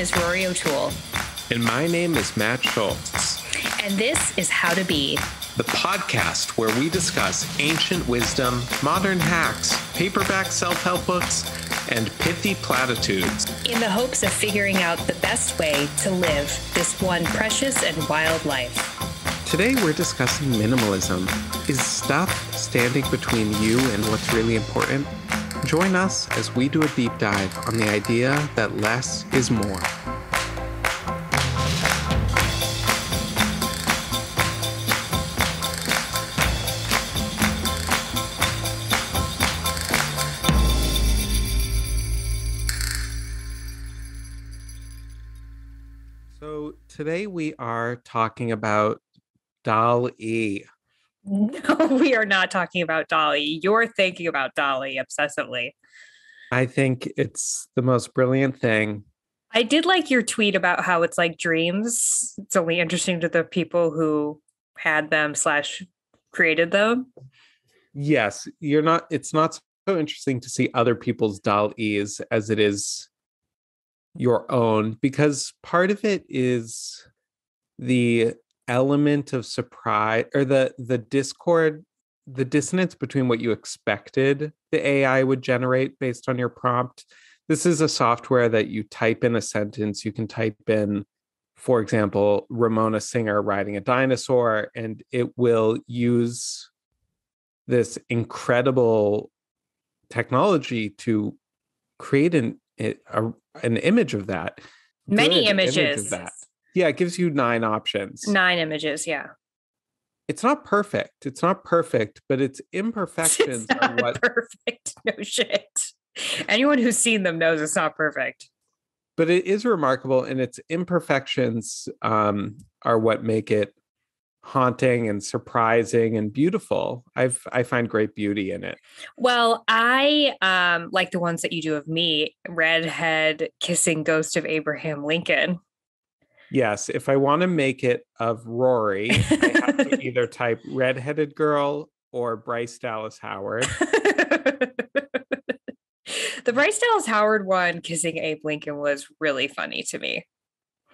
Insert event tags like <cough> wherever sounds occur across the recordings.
is Rory O'Toole. And my name is Matt Schultz. And this is How to Be, the podcast where we discuss ancient wisdom, modern hacks, paperback self help books, and pithy platitudes in the hopes of figuring out the best way to live this one precious and wild life. Today we're discussing minimalism. Is stuff standing between you and what's really important? Join us as we do a deep dive on the idea that less is more. So today we are talking about DALL-E. No, <laughs> we are not talking about DALL-E. You're thinking about DALL-E obsessively. I think it's the most brilliant thing. I did like your tweet about how it's like dreams. It's only interesting to the people who had them slash created them. Yes, you're not. It's not so interesting to see other people's DALL-Es as it is your own because part of it is the element of surprise or the the discord the dissonance between what you expected the ai would generate based on your prompt. This is a software that you type in a sentence. You can type in for example ramona singer riding a dinosaur and it will use this incredible technology to create an a, an image of that many images image of that yeah, it gives you nine options. Nine images, yeah. It's not perfect. It's not perfect, but its imperfections it's are what perfect. <laughs> No shit. Anyone who's seen them knows it's not perfect. But it is remarkable, and its imperfections um, are what make it haunting and surprising and beautiful. I've I find great beauty in it. Well, I um like the ones that you do of me, redhead kissing ghost of Abraham Lincoln. Yes, if I want to make it of Rory, I have to <laughs> either type redheaded girl or Bryce Dallas Howard. <laughs> the Bryce Dallas Howard one, kissing Abe Lincoln, was really funny to me.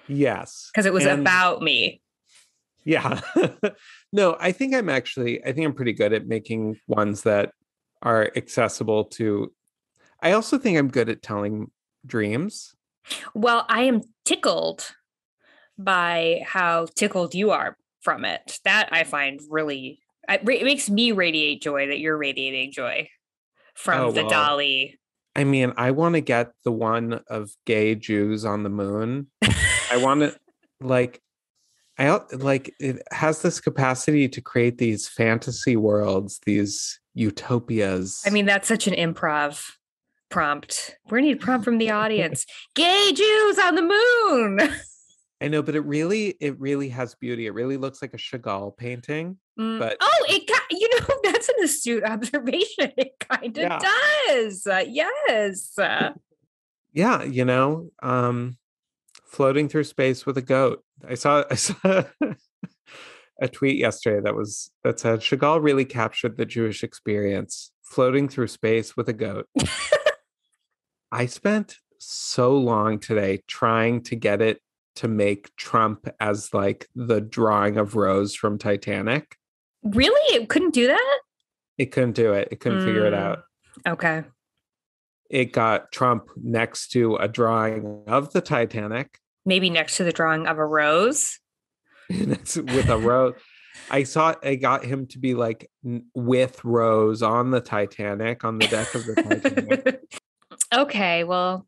Yes. Because it was and, about me. Yeah. <laughs> no, I think I'm actually, I think I'm pretty good at making ones that are accessible to. I also think I'm good at telling dreams. Well, I am tickled by how tickled you are from it. That I mm. find really it makes me radiate joy that you're radiating joy from oh, the well, DALL-E. I mean, I want to get the one of gay Jews on the moon. I want to <laughs> like I like it has this capacity to create these fantasy worlds, these utopias. I mean, that's such an improv prompt. We need a prompt from the <laughs> audience. Gay Jews on the moon. <laughs> I know, but it really, it really has beauty. It really looks like a Chagall painting. Mm. But oh, it got you know <laughs> that's an astute observation. <laughs> It kind of yeah. does. Uh, yes. Uh, yeah, you know, um, floating through space with a goat. I saw, <laughs> I saw a tweet yesterday that was that said Chagall really captured the Jewish experience, floating through space with a goat. I spent so long today trying to get it to make Trump as like the drawing of Rose from Titanic. Really? It couldn't do that? It couldn't do it. It couldn't mm. figure it mm, out. Okay. It got Trump next to a drawing of the Titanic. Maybe next to the drawing of a rose. <laughs> with a rose. I saw I got him to be like with Rose on the Titanic on the deck of the Titanic. <laughs> okay, well,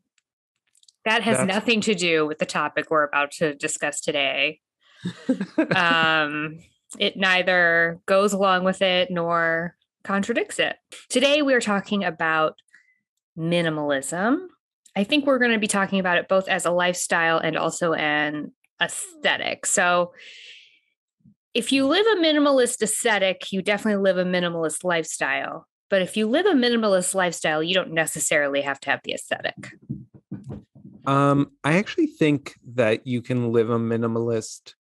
that has That's... nothing to do with the topic we're about to discuss today. um, it neither goes along with it nor contradicts it. Today, we're talking about minimalism. I think we're going to be talking about it both as a lifestyle and also an aesthetic. So, if you live a minimalist aesthetic, you definitely live a minimalist lifestyle. But if you live a minimalist lifestyle, you don't necessarily have to have the aesthetic. Um, I actually think that you can live a minimalist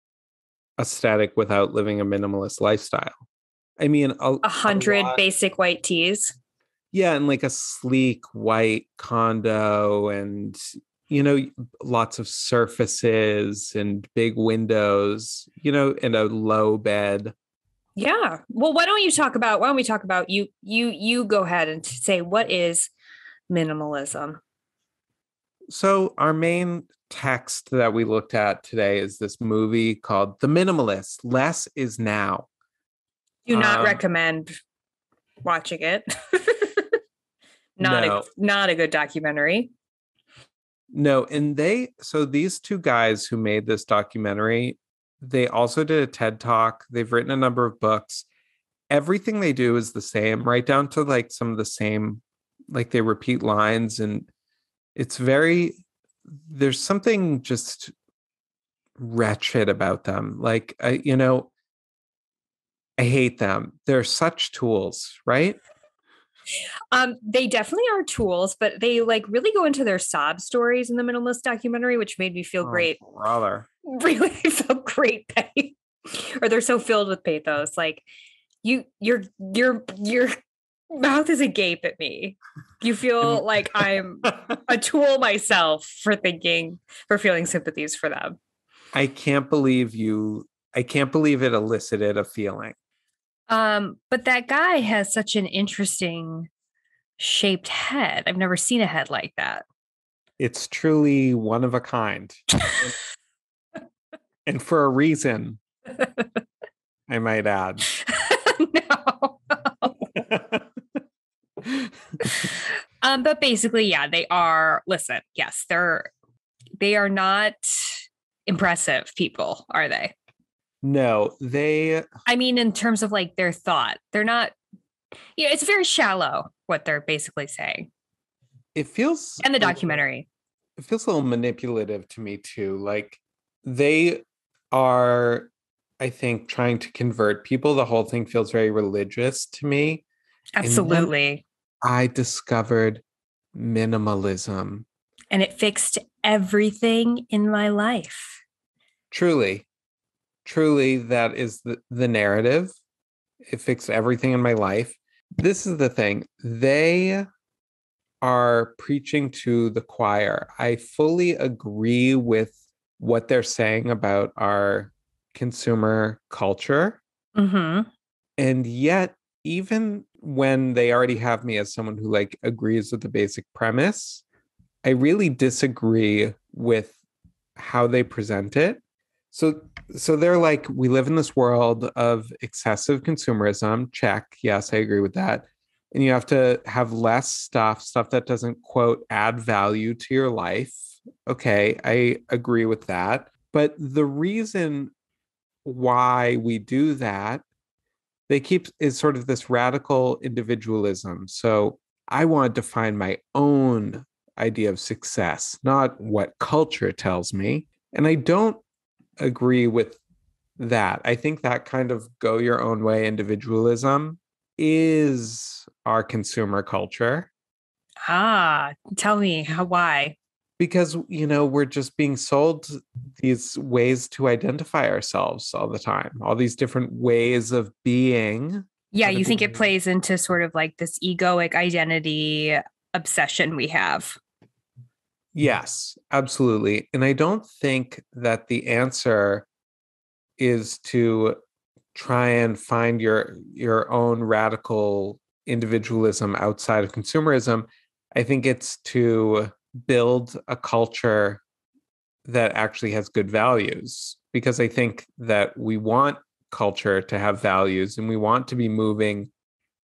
aesthetic without living a minimalist lifestyle. I mean, a, a hundred a basic white tees. Yeah, and like a sleek white condo and you know, lots of surfaces and big windows, you know, and a low bed. Yeah. Well, why don't you talk about why don't we talk about you you you go ahead and say what is minimalism? So our main text that we looked at today is this movie called The Minimalist. Less is now. Do not um, recommend watching it. <laughs> not no. a not a good documentary. No, and they so these two guys who made this documentary, they also did a TED talk. They've written a number of books. Everything they do is the same, right down to like some of the same, like they repeat lines, and it's very there's something just wretched about them. Like I, you know, I hate them. They're such tools, right? Um, they definitely are tools, but they like really go into their sob stories in the minimalist documentary, which made me feel oh, great. Brother. <laughs> Really felt great. or they're so filled with pathos. Like you you're, you're, your your mouth is agape at me. You feel like I'm <laughs> a tool myself for thinking, for feeling sympathies for them. I can't believe you I can't believe it elicited a feeling. Um, but that guy has such an interesting shaped head. I've never seen a head like that. It's truly one of a kind. and <laughs> for a reason, I might add. <laughs> no. <laughs> um, but basically, yeah, they are. Listen, yes, they're they are not impressive people, are they? No, they. I mean, in terms of like their thought, they're not. Yeah, it's very shallow what they're basically saying. It feels. And the documentary. It feels a little manipulative to me too. Like they are, I think, trying to convert people. The whole thing feels very religious to me. Absolutely. I discovered minimalism. And it fixed everything in my life. Truly truly that is the, the narrative it fixed everything in my life this is the thing they are preaching to the choir i fully agree with what they're saying about our consumer culture mm-hmm. and yet even when they already have me as someone who like agrees with the basic premise i really disagree with how they present it so so they're like, we live in this world of excessive consumerism. Check. Yes, I agree with that. And you have to have less stuff, stuff that doesn't quote add value to your life. Okay, I agree with that. But the reason why we do that, they keep is sort of this radical individualism. So I want to define my own idea of success, not what culture tells me. And I don't agree with that. I think that kind of go your own way individualism is our consumer culture. Ah, tell me how why? Because you know, we're just being sold these ways to identify ourselves all the time, all these different ways of being. Yeah, you think it plays into sort of like this egoic identity obsession we have. Yes, absolutely. And I don't think that the answer is to try and find your your own radical individualism outside of consumerism. I think it's to build a culture that actually has good values because I think that we want culture to have values and we want to be moving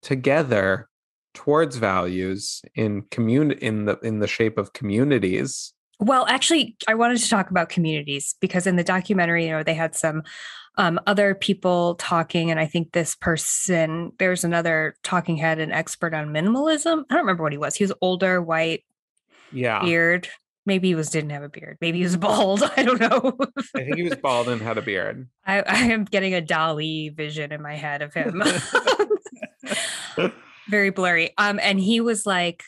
together towards values in community in the in the shape of communities. Well actually i wanted to talk about communities because in the documentary you know they had some um, other people talking and i think this person there's another talking head an expert on minimalism. I don't remember what he was. He was older white yeah beard maybe he was didn't have a beard maybe he was <laughs> bald i don't know i think he was bald and had a beard <laughs> I, I am getting a DALL-E vision in my head of him <laughs> very blurry. Um, and he was like,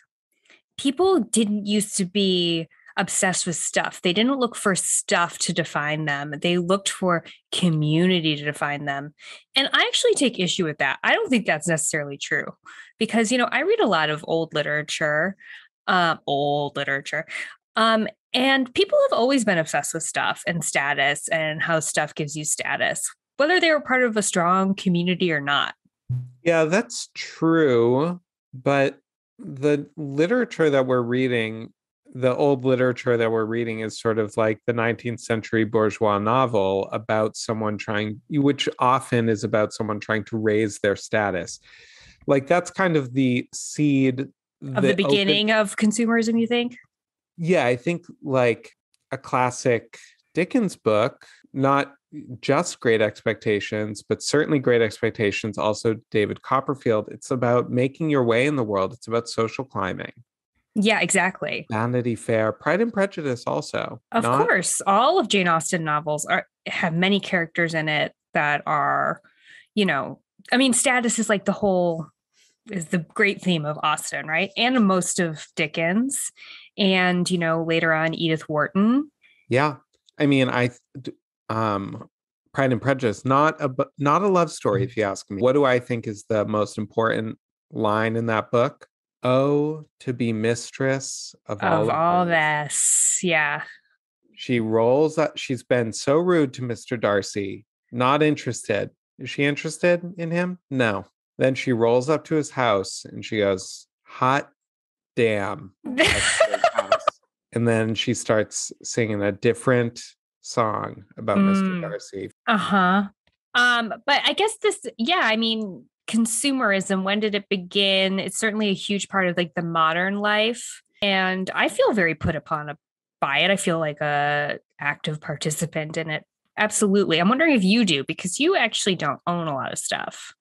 people didn't used to be obsessed with stuff. They didn't look for stuff to define them. They looked for community to define them. And I actually take issue with that. I don't think that's necessarily true because, you know, I read a lot of old literature, um, old literature. Um, And people have always been obsessed with stuff and status and how stuff gives you status, whether they were part of a strong community or not. Yeah, that's true. But the literature that we're reading, the old literature that we're reading is sort of like the 19th century bourgeois novel about someone trying, which often is about someone trying to raise their status. Like that's kind of the seed of the beginning open, of consumerism, you think? Yeah, I think like a classic Dickens book, not just Great Expectations, but certainly Great Expectations, also David Copperfield. It's about making your way in the world, it's about social climbing. Yeah, exactly. Vanity Fair, Pride and Prejudice, also. Of not... course, all of Jane Austen novels are have many characters in it that are, you know, I mean, status is like the whole is the great theme of Austen, right? And most of Dickens, and you know, later on Edith Wharton. Yeah, I mean, I um Pride and Prejudice, not a not a love story, if you ask me. What do I think is the most important line in that book? Oh, to be mistress of, of all, all this. Yeah. She rolls up. She's been so rude to Mr. Darcy, not interested. Is she interested in him? No. Then she rolls up to his house and she goes, Hot damn. <laughs> and then she starts singing a different song about mm. Mr. Darcy. Uh-huh. Um, but I guess this, yeah, I mean, consumerism, when did it begin? It's certainly a huge part of like the modern life. And I feel very put upon by it. I feel like a active participant in it. Absolutely. I'm wondering if you do because you actually don't own a lot of stuff.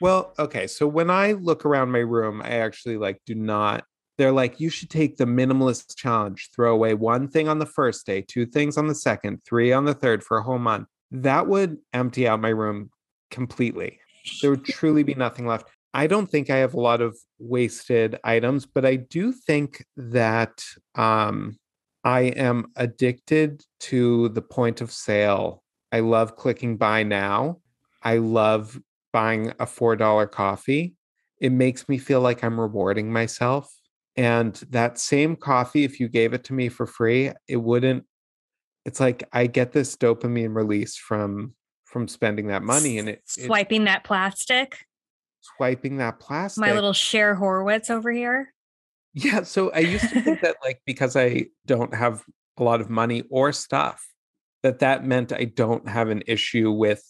Well, okay. So when I look around my room, I actually like do not they're like, you should take the minimalist challenge, throw away one thing on the first day, two things on the second, three on the third for a whole month. That would empty out my room completely. There would truly be nothing left. I don't think I have a lot of wasted items, but I do think that um, I am addicted to the point of sale. I love clicking buy now. I love buying a $4 coffee. It makes me feel like I'm rewarding myself and that same coffee if you gave it to me for free it wouldn't it's like i get this dopamine release from from spending that money and it swiping it, that plastic swiping that plastic my little Cher Horowitz over here yeah so i used to think that like because i don't have a lot of money or stuff that that meant i don't have an issue with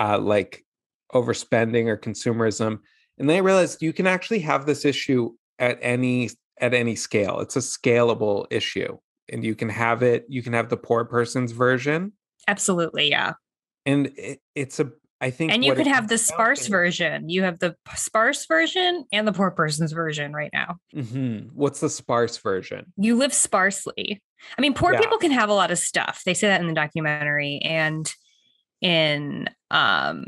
uh like overspending or consumerism and then i realized you can actually have this issue at any at any scale. It's a scalable issue. And you can have it, you can have the poor person's version. Absolutely. Yeah. And it, it's a, I think. And you could have the sparse version. You have the sparse version and the poor person's version right now. Mm-hmm. What's the sparse version? You live sparsely. I mean, poor yeah. people can have a lot of stuff. They say that in the documentary and in um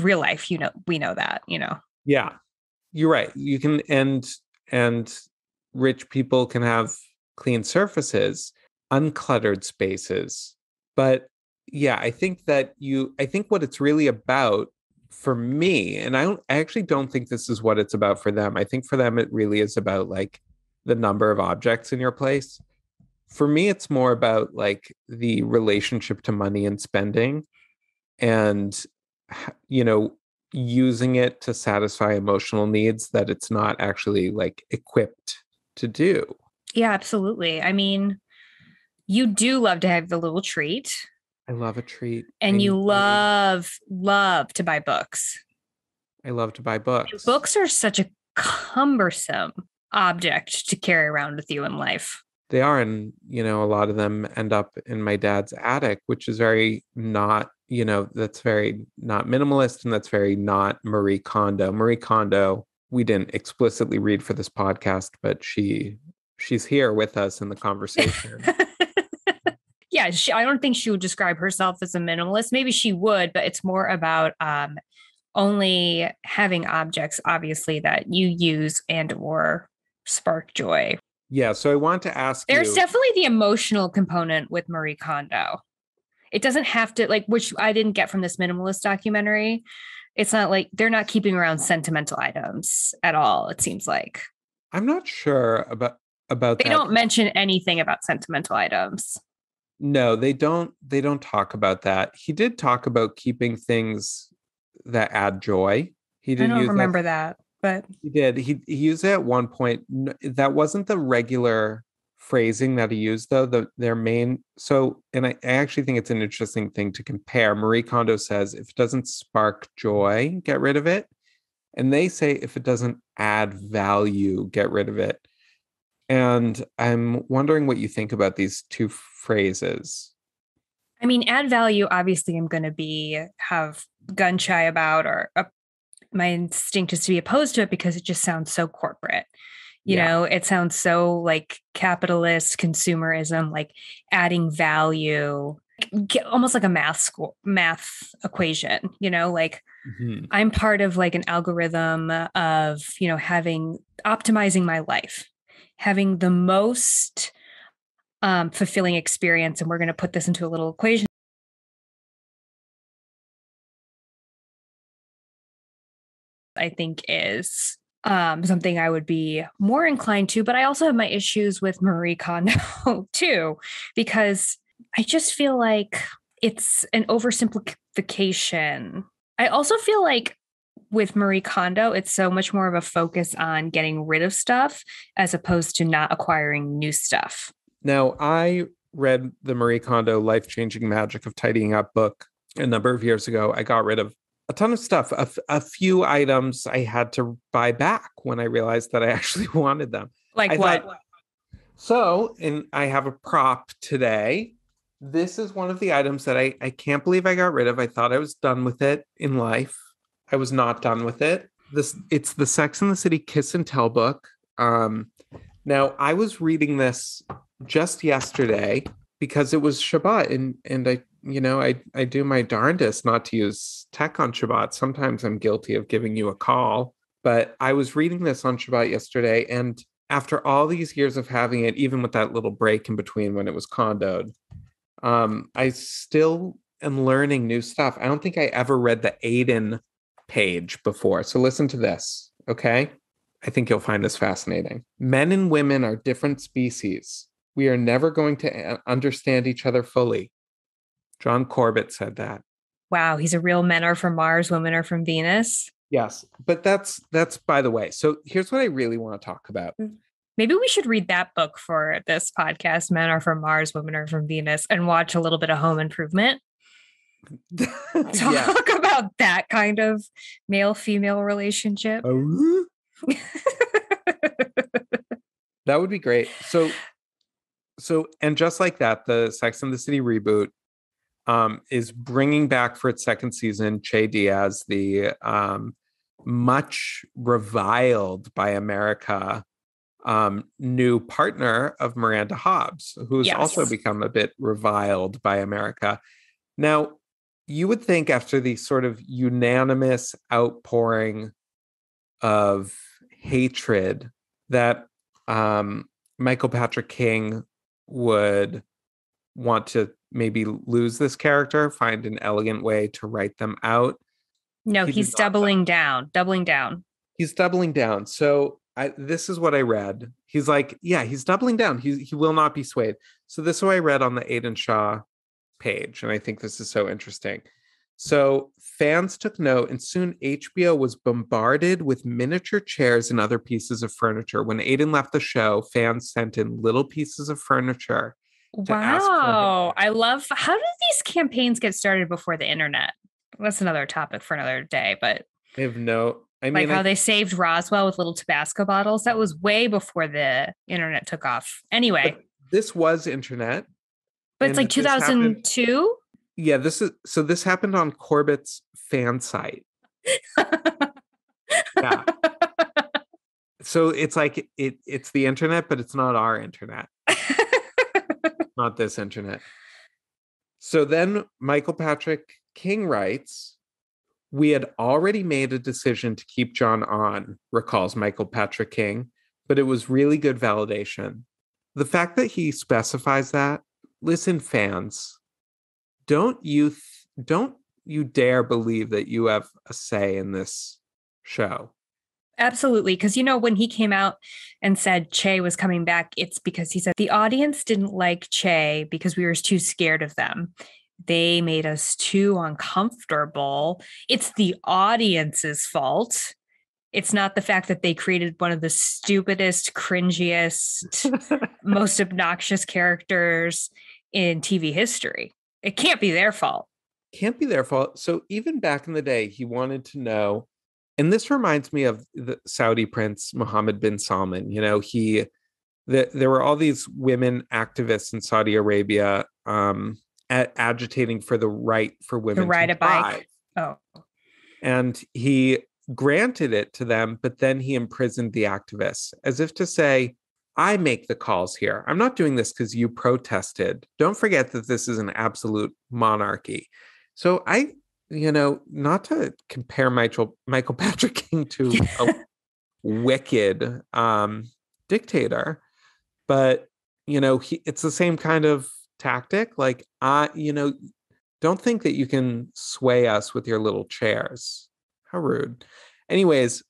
real life, you know, we know that, you know. Yeah. You're right. You can and and rich people can have clean surfaces, uncluttered spaces. But yeah, I think that you, I think what it's really about for me, and I don't, I actually don't think this is what it's about for them. I think for them, it really is about like the number of objects in your place. For me, it's more about like the relationship to money and spending and, you know, using it to satisfy emotional needs that it's not actually like equipped to do. Yeah, absolutely. I mean, you do love to have the little treat. I love a treat. And you love, love to buy books. I love to buy books. Books are such a cumbersome object to carry around with you in life. They are. And, you know, a lot of them end up in my dad's attic, which is very not, you know, that's very not minimalist and that's very not Marie Kondo. Marie Kondo we didn't explicitly read for this podcast, but she she's here with us in the conversation. <laughs> yeah, she, I don't think she would describe herself as a minimalist. Maybe she would, but it's more about um, only having objects, obviously, that you use and or spark joy. Yeah, so I want to ask. There's you, definitely the emotional component with Marie Kondo. It doesn't have to like, which I didn't get from this minimalist documentary it's not like they're not keeping around sentimental items at all it seems like i'm not sure about about they that. don't mention anything about sentimental items. No, they don't they don't talk about that. He did talk about keeping things that add joy. He did I don't remember that, that, but he did. He he used it at one point. That wasn't the regular phrasing that he used though. The their main so and I, I actually think it's an interesting thing to compare. Marie Kondo says if it doesn't spark joy, get rid of it. And they say if it doesn't add value, get rid of it. And I'm wondering what you think about these two phrases. I mean, add value, obviously, I'm going to be have gun shy about, or uh, my instinct is to be opposed to it because it just sounds so corporate. You yeah. know, it sounds so like capitalist consumerism, like adding value, almost like a math school math equation. You know, like mm-hmm. I'm part of like an algorithm of you know having optimizing my life having the most um, fulfilling experience. And we're going to put this into a little equation. I think is um, something I would be more inclined to. But I also have my issues with Marie Kondo <laughs> too, because I just feel like it's an oversimplification. I also feel like with Marie Kondo, it's so much more of a focus on getting rid of stuff as opposed to not acquiring new stuff. Now, I read the Marie Kondo Life Changing Magic of Tidying Up book a number of years ago. I got rid of a ton of stuff, a, a few items I had to buy back when I realized that I <laughs> actually wanted them. Like I what? Thought, so, and I have a prop today. This is one of the items that I, I can't believe I got rid of. I thought I was done with it in life. I was not done with it. This it's the Sex and the City Kiss and Tell book. Um, now I was reading this just yesterday because it was Shabbat and and I you know I I do my darndest not to use tech on Shabbat. Sometimes I'm guilty of giving you a call, but I was reading this on Shabbat yesterday and after all these years of having it, even with that little break in between when it was condoed, um, I still am learning new stuff. I don't think I ever read the Aiden page before. So listen to this, okay? I think you'll find this fascinating. Men and women are different species. We are never going to understand each other fully. John Corbett said that. Wow, he's a real men are from Mars, women are from Venus. Yes, but that's that's by the way. So here's what I really want to talk about. Mm. Maybe we should read that book for this podcast, Men Are From Mars, Women Are From Venus, and watch a little bit of Home Improvement. <laughs> Talk about that kind of male female relationship. Oh. <laughs> that would be great. So, so, and just like that, the Sex and the City reboot um, is bringing back for its second season Che Diaz, the um, much reviled by America um, new partner of Miranda Hobbs, who's yes. also become a bit reviled by America. Now, you would think after the sort of unanimous outpouring of hatred that um, Michael Patrick King would want to maybe lose this character, find an elegant way to write them out. No, he he's doubling down, doubling down. He's doubling down. So I, this is what I read. He's like, yeah, he's doubling down. He he will not be swayed. So this is what I read on the Aiden Shaw page. And I think this is so interesting. So fans took note, and soon HBO was bombarded with miniature chairs and other pieces of furniture. When Aiden left the show, fans sent in little pieces of furniture. Wow. I love how did these campaigns get started before the internet? That's another topic for another day, but I have no I mean, like how I, they saved Roswell with little Tabasco bottles. That was way before the internet took off. Anyway, this was internet. But it's like 2002. Yeah, this is so this happened on Corbett's fan site. yeah. <laughs> So it's like it it's the internet, but it's not our internet. Not this internet. So then Michael Patrick King writes, We had already made a decision to keep John on, recalls Michael Patrick King, but it was really good validation. The fact that he specifies that listen, fans, don't you th- don't you dare believe that you have a say in this show. Absolutely. Because, you know, when he came out and said Che was coming back, it's because he said the audience didn't like Che because we were too scared of them. They made us too uncomfortable. It's the audience's fault. It's not the fact that they created one of the stupidest, cringiest, <laughs> most obnoxious characters in TV history. It can't be their fault. Can't be their fault. So even back in the day, he wanted to know and this reminds me of the Saudi prince Mohammed bin Salman. You know, he the, there were all these women activists in Saudi Arabia um, at, agitating for the right for women to ride to a bike. Oh, and he granted it to them, but then he imprisoned the activists as if to say, I make the calls here. I'm not doing this because you protested. Don't forget that this is an absolute monarchy. So I you know, not to compare Michael Michael <laughs> Patrick King to a <laughs> wicked um, dictator, but you know, he, it's the same kind of tactic. Like, I, you know, don't think that you can sway us with your little chairs. How rude. Anyways,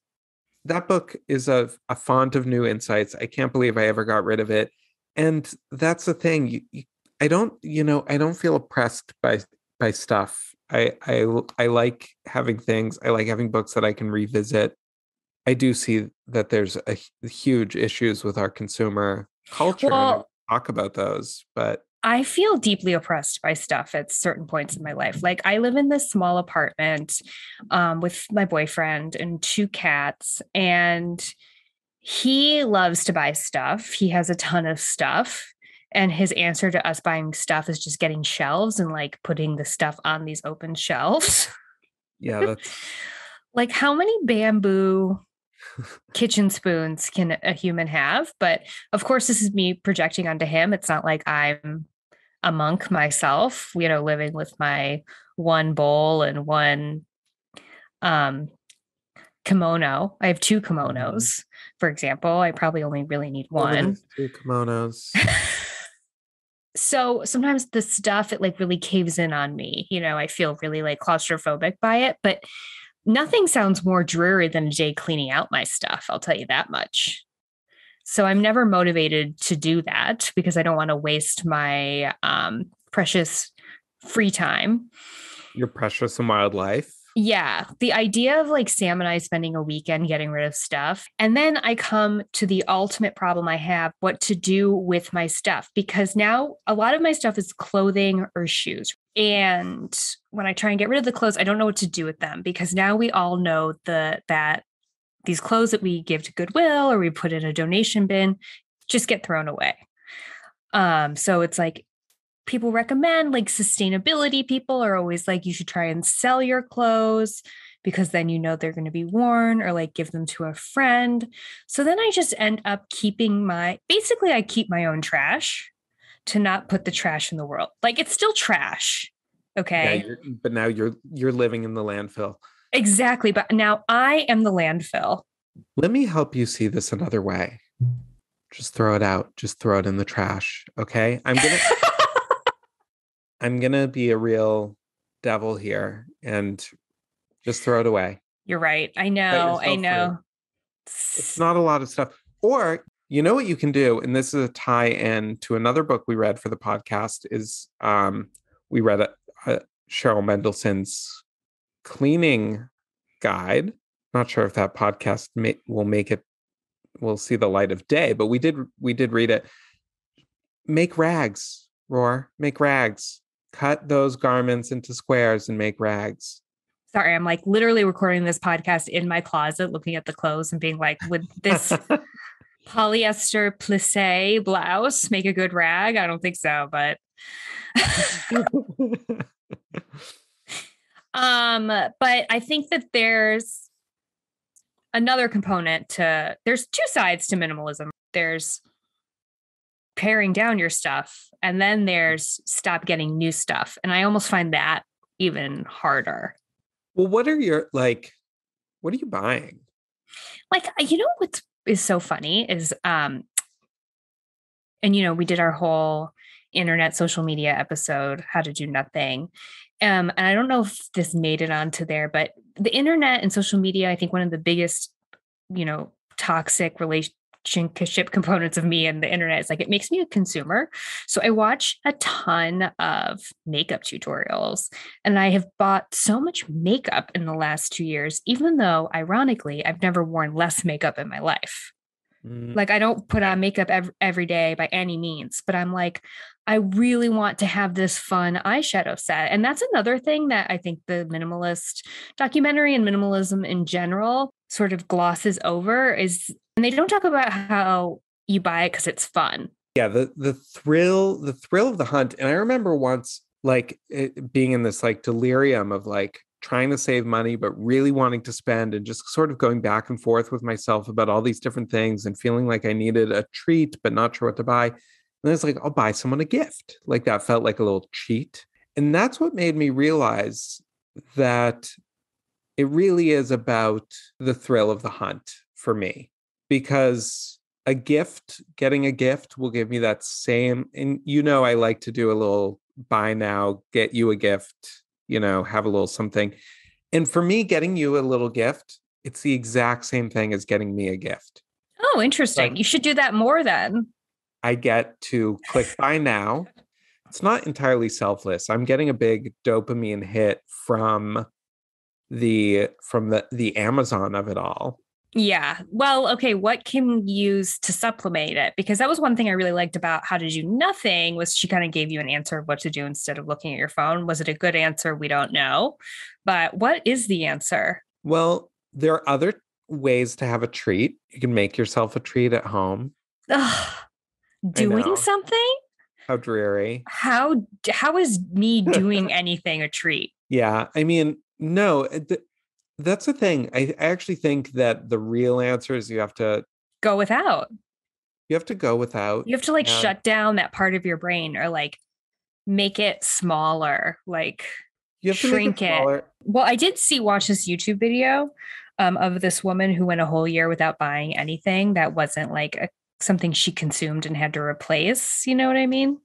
that book is a, a font of new insights. I can't believe I ever got rid of it. And that's the thing. You, you, I don't, you know, I don't feel oppressed by by stuff I I I like having things. I like having books that I can revisit. I do see that there's a, huge issues with our consumer culture. Well, talk about those, but I feel deeply oppressed by stuff at certain points in my life. Like I live in this small apartment um, with my boyfriend and two cats, and he loves to buy stuff. He has a ton of stuff. And his answer to us buying stuff is just getting shelves and like putting the stuff on these open shelves. Yeah, <laughs> that's like how many bamboo <laughs> kitchen spoons can a human have? But of course, this is me projecting onto him. It's not like I'm a monk myself, you know, living with my one bowl and one um kimono. I have two mm-hmm. kimonos, for example. I probably only really need one. Two kimonos. <laughs> so sometimes the stuff it like really caves in on me you know i feel really like claustrophobic by it but nothing sounds more dreary than a day cleaning out my stuff i'll tell you that much. So i'm never motivated to do that because i don't want to waste my um, precious free time. Your precious and wildlife yeah, the idea of like Sam and I spending a weekend getting rid of stuff. And then I come to the ultimate problem I have what to do with my stuff because now a lot of my stuff is clothing or shoes. And when I try and get rid of the clothes, I don't know what to do with them because now we all know the that these clothes that we give to Goodwill or we put in a donation bin just get thrown away. Um, so it's like people recommend like sustainability people are always like you should try and sell your clothes because then you know they're going to be worn or like give them to a friend. So then I just end up keeping my basically I keep my own trash to not put the trash in the world. Like it's still trash. Okay. Yeah, but now you're you're living in the landfill. Exactly, but now I am the landfill. Let me help you see this another way. Just throw it out. Just throw it in the trash, okay? I'm going <laughs> to I'm gonna be a real devil here and just throw it away. You're right. I know. I know. It's not a lot of stuff. Or you know what you can do, and this is a tie-in to another book we read for the podcast. Is um, we read a, a Cheryl Mendelson's cleaning guide. Not sure if that podcast may, will make it will see the light of day, but we did we did read it. Make rags, Roar. Make rags cut those garments into squares and make rags. Sorry, I'm like literally recording this podcast in my closet, looking at the clothes and being like, would this <laughs> polyester plissé blouse make a good rag? I don't think so, but <laughs> um, but I think that there's another component to there's two sides to minimalism. There's paring down your stuff and then there's stop getting new stuff and i almost find that even harder. Well what are your like what are you buying? Like you know what is so funny is um and you know we did our whole internet social media episode how to do nothing um and i don't know if this made it onto there but the internet and social media i think one of the biggest you know, toxic relationship components of me and the internet. is like it makes me a consumer. So I watch a ton of makeup tutorials and I have bought so much makeup in the last two years, even though ironically, I've never worn less makeup in my life. Mm. Like I don't put on makeup every, every day by any means, but I'm like, I really want to have this fun eyeshadow set. And that's another thing that I think the minimalist documentary and minimalism in general sort of glosses over is and they don't talk about how you buy it because it's fun. Yeah, the the thrill, the thrill of the hunt. And I remember once like eh, being in this like delirium of like trying to save money, but really wanting to spend and just sort of going back and forth with myself about all these different things and feeling like I needed a treat, but not sure what to buy. And it's like, I'll buy someone a gift. Like that felt like a little cheat. And that's what made me realize that it really is about the thrill of the hunt for me because a gift, getting a gift will give me that same. And you know, I like to do a little buy now, get you a gift you know, have a little something. And for me, getting you a little gift, it's the exact same thing as getting me a gift. Oh, interesting. You should do that more then. I get to click buy now. It's not entirely selfless. I'm getting a big dopamine hit from the from the the Amazon of it all. Yeah. Well, okay, what can you use to supplement it? Because that was one thing I really liked about How to Do Nothing was she kind of gave you an answer of what to do instead of looking at your phone. Was it a good answer? We don't know. But what is the answer? Well, there are other ways to have a treat. You can make yourself a treat at home. Ugh, doing something? How dreary. How how is me <laughs> doing anything a treat? Yeah, I mean, no, that's the thing. I actually think that the real answer is you have to go without. You have to go without. You have to like and... shut down that part of your brain or like make it smaller, like you have shrink it, it. Well, I did see watch this YouTube video um, of this woman who went a whole year without buying anything that wasn't like a, something she consumed and had to replace. You know what I mean?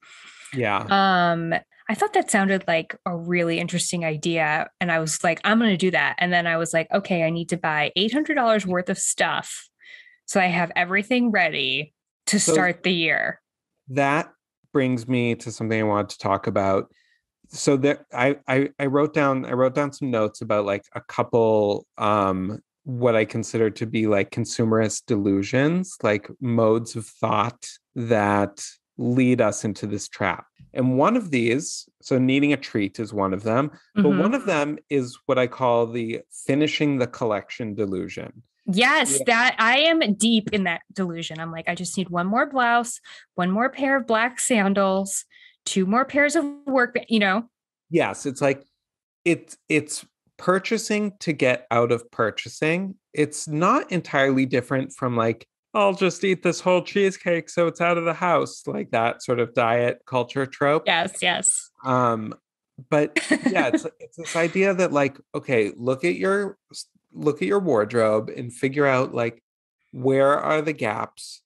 Yeah. Um, I thought that sounded like a really interesting idea. And I was like, I'm going to do that. And then I was like, okay, I need to buy $800 worth of stuff. So I have everything ready to so start the year. That brings me to something I wanted to talk about. So that I, I I wrote down I wrote down some notes about like a couple um what I consider to be like consumerist delusions, like modes of thought that lead us into this trap. And one of these, so needing a treat is one of them, mm-hmm. but one of them is what I call the finishing the collection delusion. Yes, yeah. that I am deep in that delusion. I'm like, I just need one more blouse, one more pair of black sandals, two more pairs of work, you know. Yes, it's like it's it's purchasing to get out of purchasing. It's not entirely different from like I'll just eat this whole cheesecake so it's out of the house, like that sort of diet culture trope. Yes, yes. Um, but yeah, it's <laughs> it's this idea that like, okay, look at your look at your wardrobe and figure out like where are the gaps.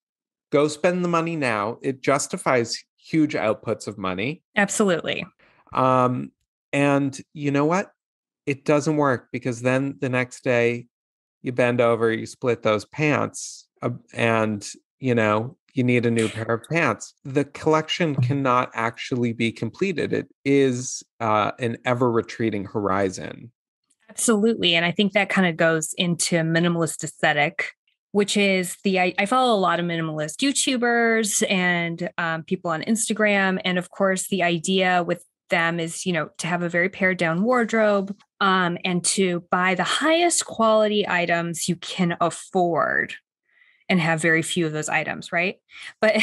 Go spend the money now. It justifies huge outputs of money. Absolutely. Um, and you know what? It doesn't work because then the next day you bend over, you split those pants and you know you need a new <sighs> pair of pants. The collection cannot actually be completed. It is uh, an ever retreating horizon. Absolutely and i think that kind of goes into minimalist aesthetic which is the I, I, follow a lot of minimalist YouTubers and um, people on Instagram, and of course, the idea with them is you know to have a very pared down wardrobe um, and to buy the highest quality items you can afford and have very few of those items, right? But <laughs>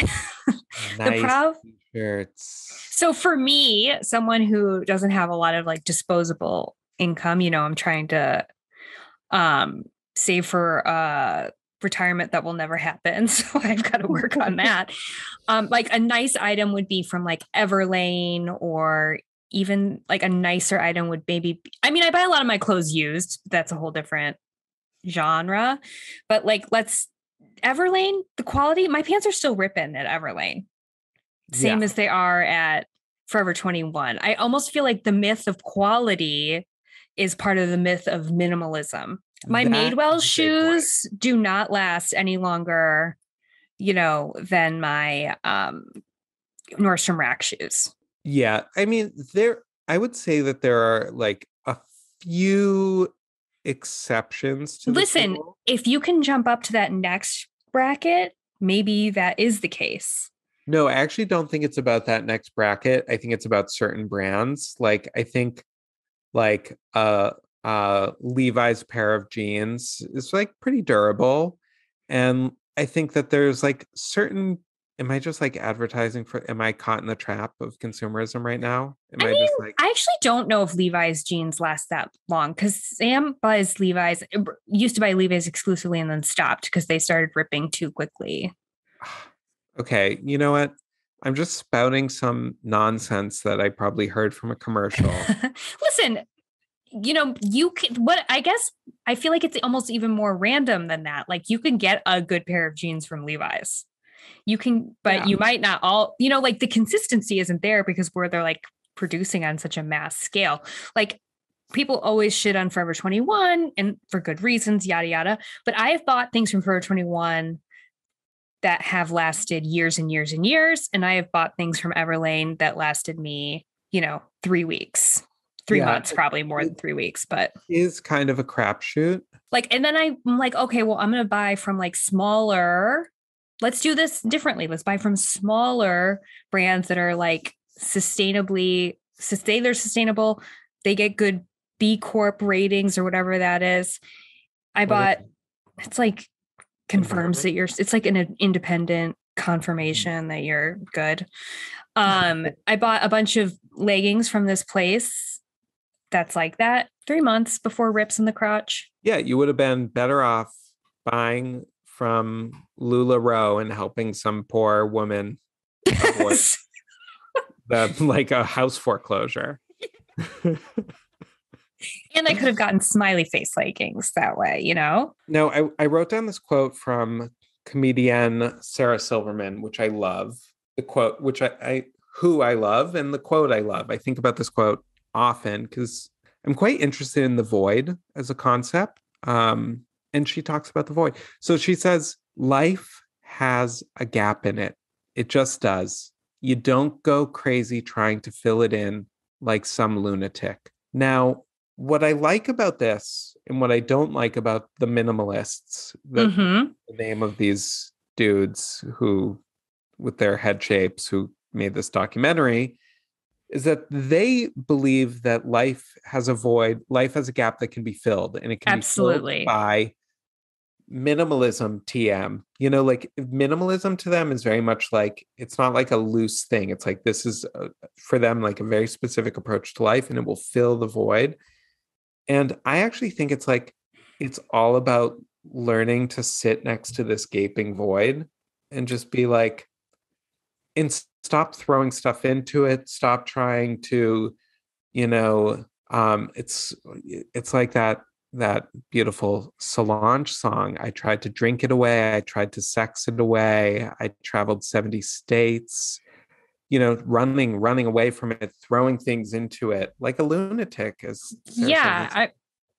the problem So for me, someone who doesn't have a lot of like disposable income, you know, I'm trying to um save for uh retirement that will never happen. <laughs> So I've got to work on <laughs> that. Um, like a nice item would be from like Everlane or even like a nicer item would maybe I mean, I buy a lot of my clothes used. That's a whole different genre. But like let's Everlane, the quality, my pants are still ripping at Everlane, same yeah. as they are at Forever 21. I almost feel like the myth of quality is part of the myth of minimalism. My Madewell shoes do not last any longer, you know, than my um Nordstrom rack shoes. Yeah. I mean, there I would say that there are like a few exceptions to Listen, if you can jump up to that next bracket, maybe that is the case. No, I actually don't think it's about that next bracket. I think it's about certain brands. Like I think like uh uh Levi's pair of jeans is like pretty durable. And I think that there's like certain am I just like advertising for am I caught in the trap of consumerism right now? Am I, I mean, just like I actually don't know if Levi's jeans last that long because Sam buys Levi's uh, used to buy Levi's exclusively and then stopped because they started ripping too quickly. okay, you know what? I'm just spouting some nonsense that I probably heard from a commercial. <laughs> Listen, you know, you can what I guess I feel like it's almost even more random than that. Like you can get a good pair of jeans from Levi's. You can, but yeah. you might not all, you know, like the consistency isn't there because where they're like producing on such a mass scale. Like people always shit on Forever 21 and for good reasons, yada yada. But I have bought things from Forever 21 that have lasted years and years and years. And I have bought things from Everlane that lasted me, you know, three weeks, three yeah, months, probably more than three weeks, but is kind of a crapshoot. Like, and then I'm like, okay, well, I'm going to buy from like smaller. Let's do this differently. Let's buy from smaller brands that are like sustainably, say they're sustainable. They get good B Corp ratings or whatever that is. I what bought, is- it's like confirms that you're it's like an independent confirmation that you're good <laughs> um i bought a bunch of leggings from this place that's like that three months before rips in the crotch yeah you would have been better off buying from LuLaRoe and helping some poor woman avoid <laughs> the like a house foreclosure <laughs> and I could have gotten smiley face leggings that way, you know? No, I, I wrote down this quote from comedian Sarah Silverman, which I love. The quote, which I, I who I love, and the quote I love. I think about this quote often because I'm quite interested in the void as a concept. Um, and she talks about the void. So she says, life has a gap in it. It just does. You don't go crazy trying to fill it in like some lunatic. Now, what I like about this and what I don't like about the minimalists, the, mm-hmm. the name of these dudes who, with their head shapes, who made this documentary, is that they believe that life has a void, life has a gap that can be filled, and it can absolutely be filled by minimalism tm you know like minimalism to them is very much like it's not like a loose thing it's like this is a, for them like a very specific approach to life and it will fill the void and I actually think it's like, it's all about learning to sit next to this gaping void and just be like, and stop throwing stuff into it. Stop trying to, you know, um, it's, it's like that, that beautiful Solange song. I tried to drink it away. I tried to sex it away. I traveled 70 states you know, running, running away from it, throwing things into it like a lunatic. As yeah, I,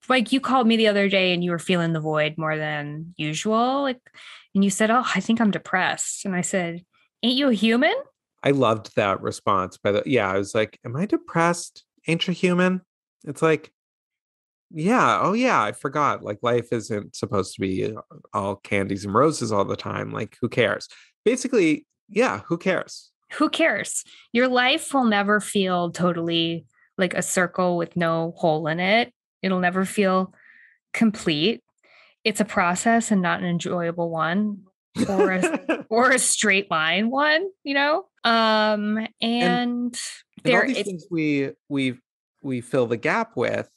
like you called me the other day and you were feeling the void more than usual, like, and you said, "Oh, I think I'm depressed," and I said, "Ain't you a human?" I loved that response. By the yeah, I was like, "Am I depressed? Ain't you human?" It's like, yeah, oh yeah, I forgot. Like life isn't supposed to be all candies and roses all the time. Like, who cares? Basically, yeah, who cares? who cares? Your life will never feel totally like a circle with no hole in it. It'll never feel complete. It's a process and not an enjoyable one or a, <laughs> or a straight line one, you know? Um and, and there and all these things we we we fill the gap with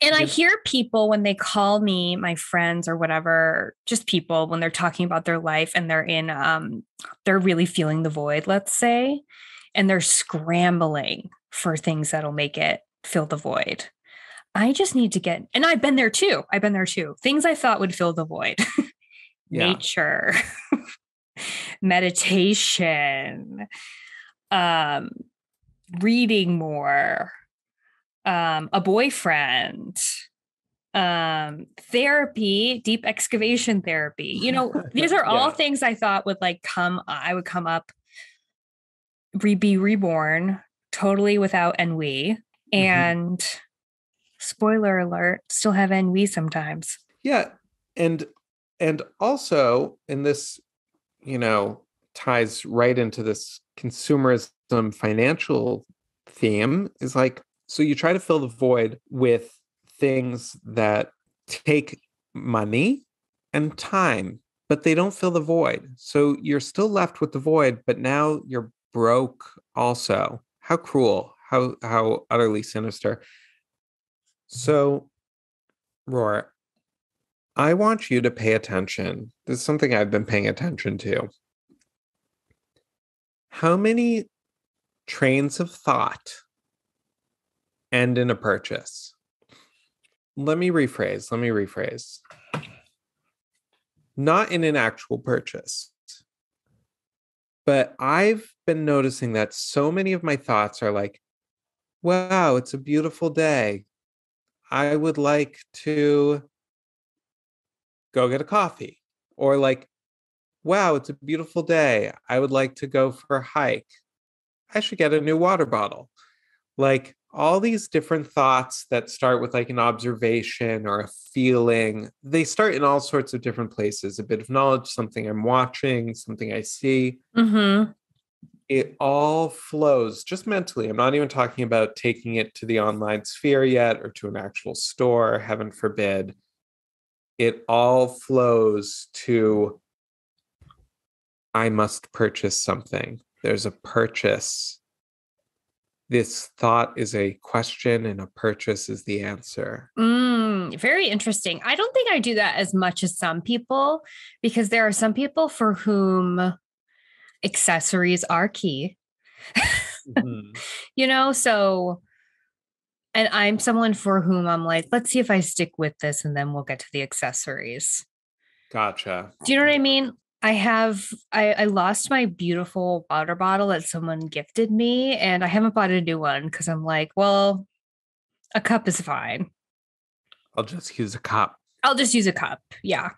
and I hear people when they call me my friends or whatever, just people when they're talking about their life and they're in um they're really feeling the void, let's say, and they're scrambling for things that'll make it fill the void. I just need to get and I've been there too. I've been there too. Things I thought would fill the void. <laughs> Nature, <laughs> meditation, um reading more, um, a boyfriend, um therapy deep excavation therapy you know these are <laughs> all yeah. things i thought would like come i would come up re- be reborn totally without ennui mm-hmm. and spoiler alert still have ennui sometimes yeah and and also in this you know ties right into this consumerism financial theme is like so you try to fill the void with things that take money and time, but they don't fill the void. So you're still left with the void, but now you're broke also. How cruel, how how utterly sinister. So Roar, I want you to pay attention. This is something I've been paying attention to. How many trains of thought end in a purchase? let me rephrase. Let me rephrase. Not in an actual purchase. But I've been noticing that so many of my thoughts are like, wow, it's a beautiful day. I would like to go get a coffee. Or like, wow, it's a beautiful day. I would like to go for a hike. I should get a new water bottle. Like, all these different thoughts that start with like an observation or a feeling they start in all sorts of different places a bit of knowledge something i'm watching something i see. Mm-hmm. it all flows just mentally. I'm not even talking about taking it to the online sphere yet or to an actual store heaven forbid. It all flows to i must purchase something. There's a purchase this thought is a question and a purchase is the answer. Mm, very interesting. I don't think I do that as much as some people because there are some people for whom accessories are key. <laughs> mm-hmm. You know, so and I'm someone for whom I'm like, let's see if I stick with this and then we'll get to the accessories. Gotcha. Do you know what I mean? I have I, I lost my beautiful water bottle that someone gifted me, and I haven't bought a new one because I'm like, well, a cup is fine. I'll just use a cup. I'll just use a cup. Yeah.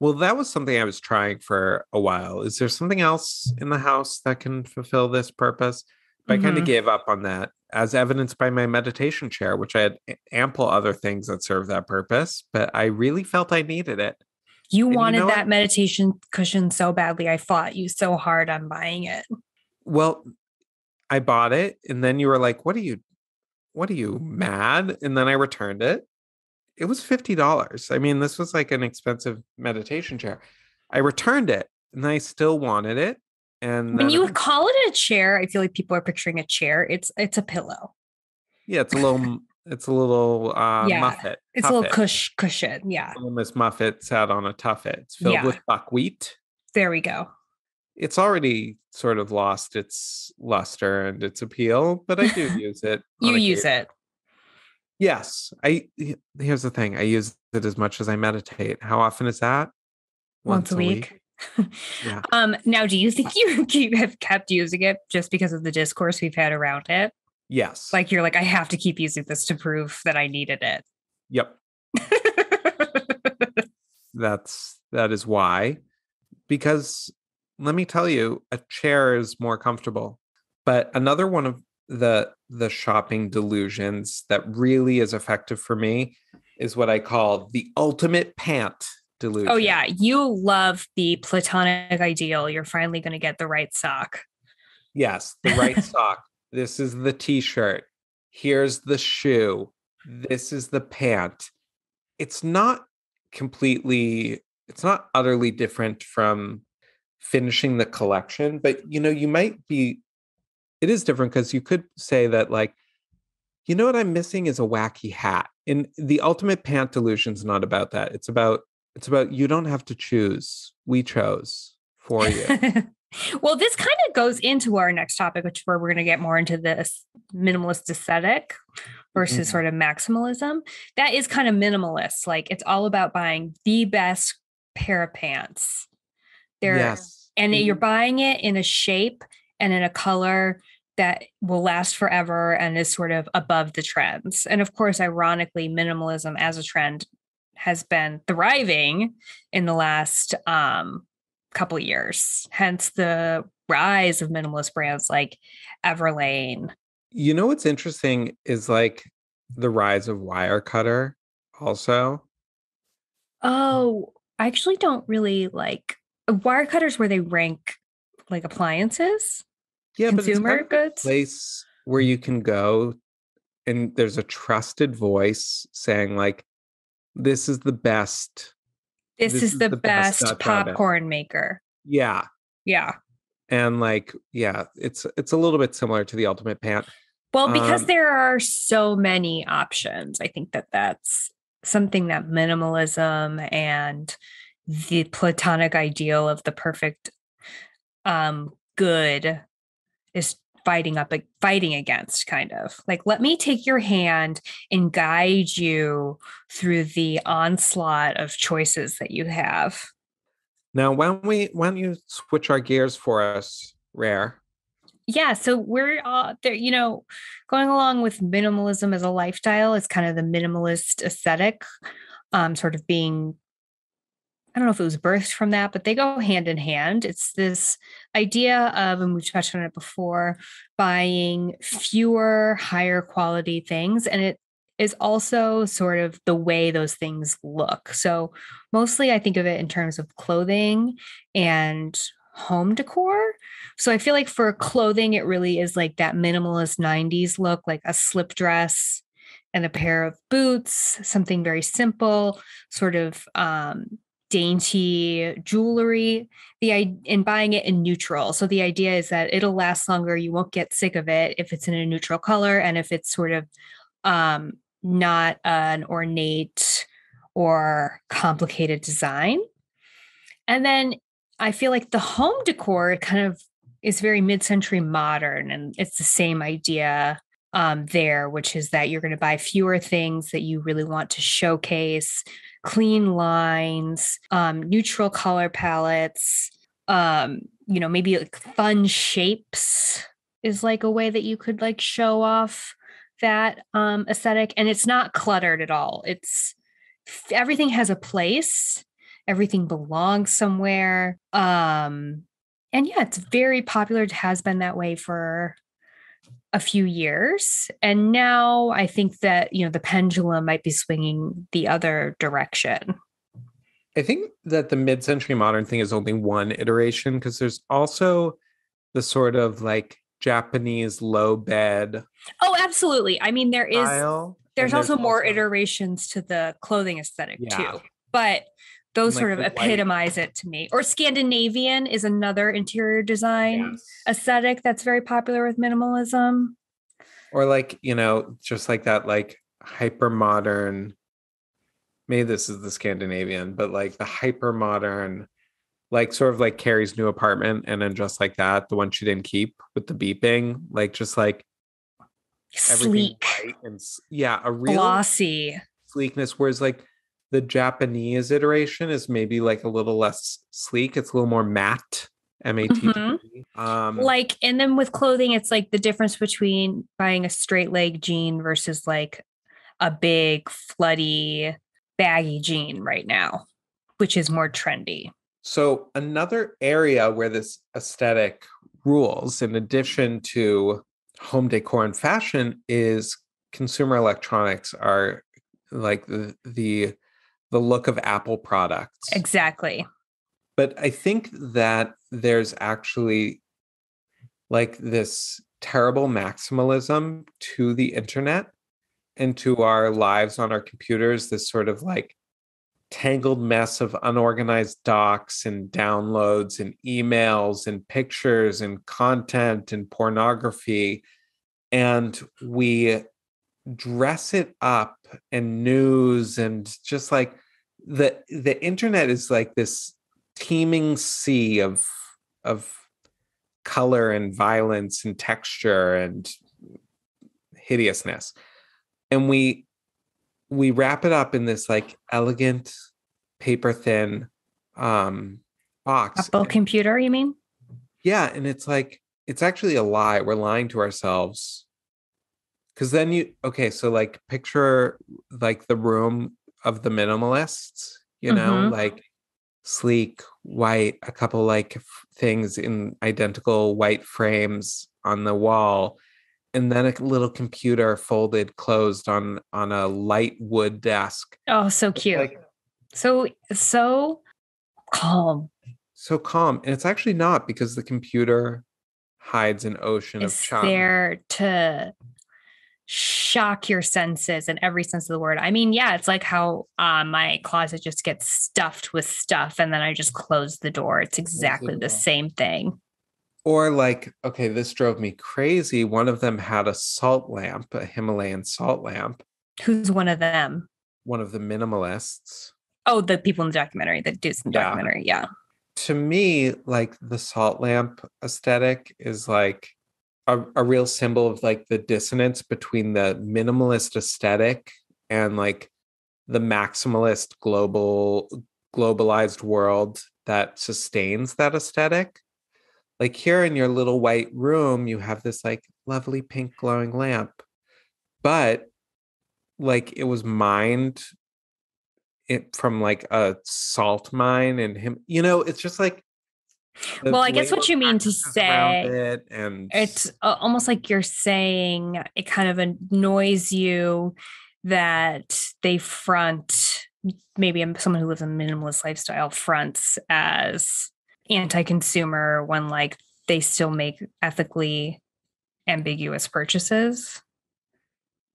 Well, that was something I was trying for a while. Is there something else in the house that can fulfill this purpose? But mm-hmm. I kind of gave up on that, as evidenced by my meditation chair, which I had ample other things that serve that purpose, but I really felt I needed it. You and wanted you know that what? meditation cushion so badly. I fought you so hard on buying it. Well, I bought it and then you were like, "What are you what are you mad?" And then I returned it. It was $50. I mean, this was like an expensive meditation chair. I returned it and I still wanted it. And when you I, call it a chair, I feel like people are picturing a chair. It's it's a pillow. Yeah, it's a little it's a little uh, yeah, muffet. It's tuffet. a little cush cushion. Yeah. This muffet sat on a tuffet. It's filled yeah. with buckwheat. There we go. It's already sort of lost its luster and its appeal, but I do <laughs> use it. you use it. Yes. I here's the thing. I use it as much as I meditate. How often is that? Once, Once a week. week. <laughs> yeah. Um now do you think <laughs> you have kept using it just because of the discourse we've had around it? Yes. Like you're like, I have to keep using this to prove that I needed it. Yep. <laughs> That's that is why. Because let me tell you, a chair is more comfortable. But another one of the the shopping delusions that really is effective for me is what I call the ultimate pant oh, delusion. Oh yeah, you love the platonic ideal. You're finally going to get the right sock. Yes, the <laughs> right sock. This is the t shirt. Here's the shoe. This is the pant. It's not completely, it's not utterly different from finishing the collection, but you know, you might be, it is different because you could say that, like, you know what I'm missing is a wacky hat. And the ultimate pant delusion is not about that. It's about, it's about you don't have to choose. We chose for you. <laughs> Well, this kind of goes into our next topic, which where we're going to get more into this minimalist aesthetic versus mm-hmm. sort of maximalism. That is kind of minimalist. Like it's all about buying the best pair of pants. There, yes. and mm-hmm. you're buying it in a shape and in a color that will last forever and is sort of above the trends. And of course, ironically, minimalism as a trend has been thriving in the last um, couple years. Hence the rise of minimalist brands like Everlane. You know what's interesting is like the rise of Wirecutter also. Mm. Oh, I actually don't really like uh, Wirecutters where they rank like appliances. Yeah, consumer but goods. place where you can go and there's a trusted voice saying like this is the best this, this is, is, the, the best, best popcorn maker. Yeah. Yeah. And like, yeah, it's it's a little bit similar to the ultimate pant. Well, because um, there are so many options, I think that that's something that minimalism and the platonic ideal of the perfect um good is fighting up fighting against kind of. Like let me take your hand and guide you through the onslaught of choices that you have. Now why don't we why don't you switch our gears for us rare? Yeah so we're uh there you know going along with minimalism as a lifestyle is kind of the minimalist aesthetic um sort of being I don't know if it was birthed from that, but they go hand in hand. It's this idea of, and we've touched on it before, buying fewer, higher quality things. And it is also sort of the way those things look. So, mostly I think of it in terms of clothing and home decor. So, I feel like for clothing, it really is like that minimalist 90s look, like a slip dress and a pair of boots, something very simple, sort of um, dainty jewelry the in buying it in neutral. So the idea is that it'll last longer you won't get sick of it if it's in a neutral color and if it's sort of um, not an ornate or complicated design. And then i feel like the home decor kind of is very mid-century modern and it's the same idea um, there which is that you're going to buy fewer things that you really want to showcase clean lines, um, neutral color palettes, um, you know, maybe like fun shapes is like a way that you could like show off that um aesthetic and it's not cluttered at all. It's everything has a place, everything belongs somewhere. Um and yeah, it's very popular. It has been that way for a few years and now i think that you know the pendulum might be swinging the other direction. I think that the mid-century modern thing is only one iteration because there's also the sort of like japanese low bed oh absolutely. I mean there is there's, there's also more iterations to the clothing aesthetic yeah. too. But those like sort of epitomize white. it to me. Or Scandinavian is another interior design yes. aesthetic that's very popular with minimalism. Or like, you know, just like that like hyper modern maybe this is the Scandinavian, but like the hyper modern like sort of like Carrie's new apartment and then just like that, the one she didn't keep with the beeping, like just like sleek and yeah, a real glossy sleekness. Whereas like the Japanese iteration is maybe like a little less sleek. It's a little more matte. M-A-T-T. Mm-hmm. Um, like, and then with clothing, it's like the difference between buying a straight leg jean versus like a big, floody, baggy jean right now, which is more trendy. So, another area where this aesthetic rules, in addition to home decor and fashion, is consumer electronics are like the, the the look of Apple products. Exactly. But I think that there's actually like this terrible maximalism to the internet and to our lives on our computers, this sort of like tangled mess of unorganized docs and downloads and emails and pictures and content and pornography. And we dress it up and news and just like the the internet is like this teeming sea of of color and violence and texture and hideousness and we we wrap it up in this like elegant paper thin um box apple computer you mean yeah and it's like it's actually a lie. We're lying to ourselves. Cause then you okay, so like picture like the room of the minimalists, you know, mm-hmm. like sleek, white, a couple like f- things in identical white frames on the wall, and then a little computer folded closed on on a light wood desk. Oh, so cute. Like, so so calm. So calm. And it's actually not because the computer hides an ocean it's of charm. there to shock your senses in every sense of the word. I mean, yeah, it's like how uh, my closet just gets stuffed with stuff and then I just close the door. It's exactly the same thing. Or like, okay, this drove me crazy. One of them had a salt lamp, a Himalayan salt lamp. Who's one of them? One of the minimalists. Oh, the people in the documentary that do some documentary. Yeah. To me, like the salt lamp aesthetic is like a, a real symbol of like the dissonance between the minimalist aesthetic and like the maximalist global globalized world that sustains that aesthetic. Like here in your little white room you have this like lovely pink glowing lamp but like it was mined it from like a salt mine and him you know it's just like well, I guess what you mean to say, it and it's almost like you're saying it kind of annoys you that they front maybe someone who lives a minimalist lifestyle fronts as anti-consumer when like they still make ethically ambiguous purchases.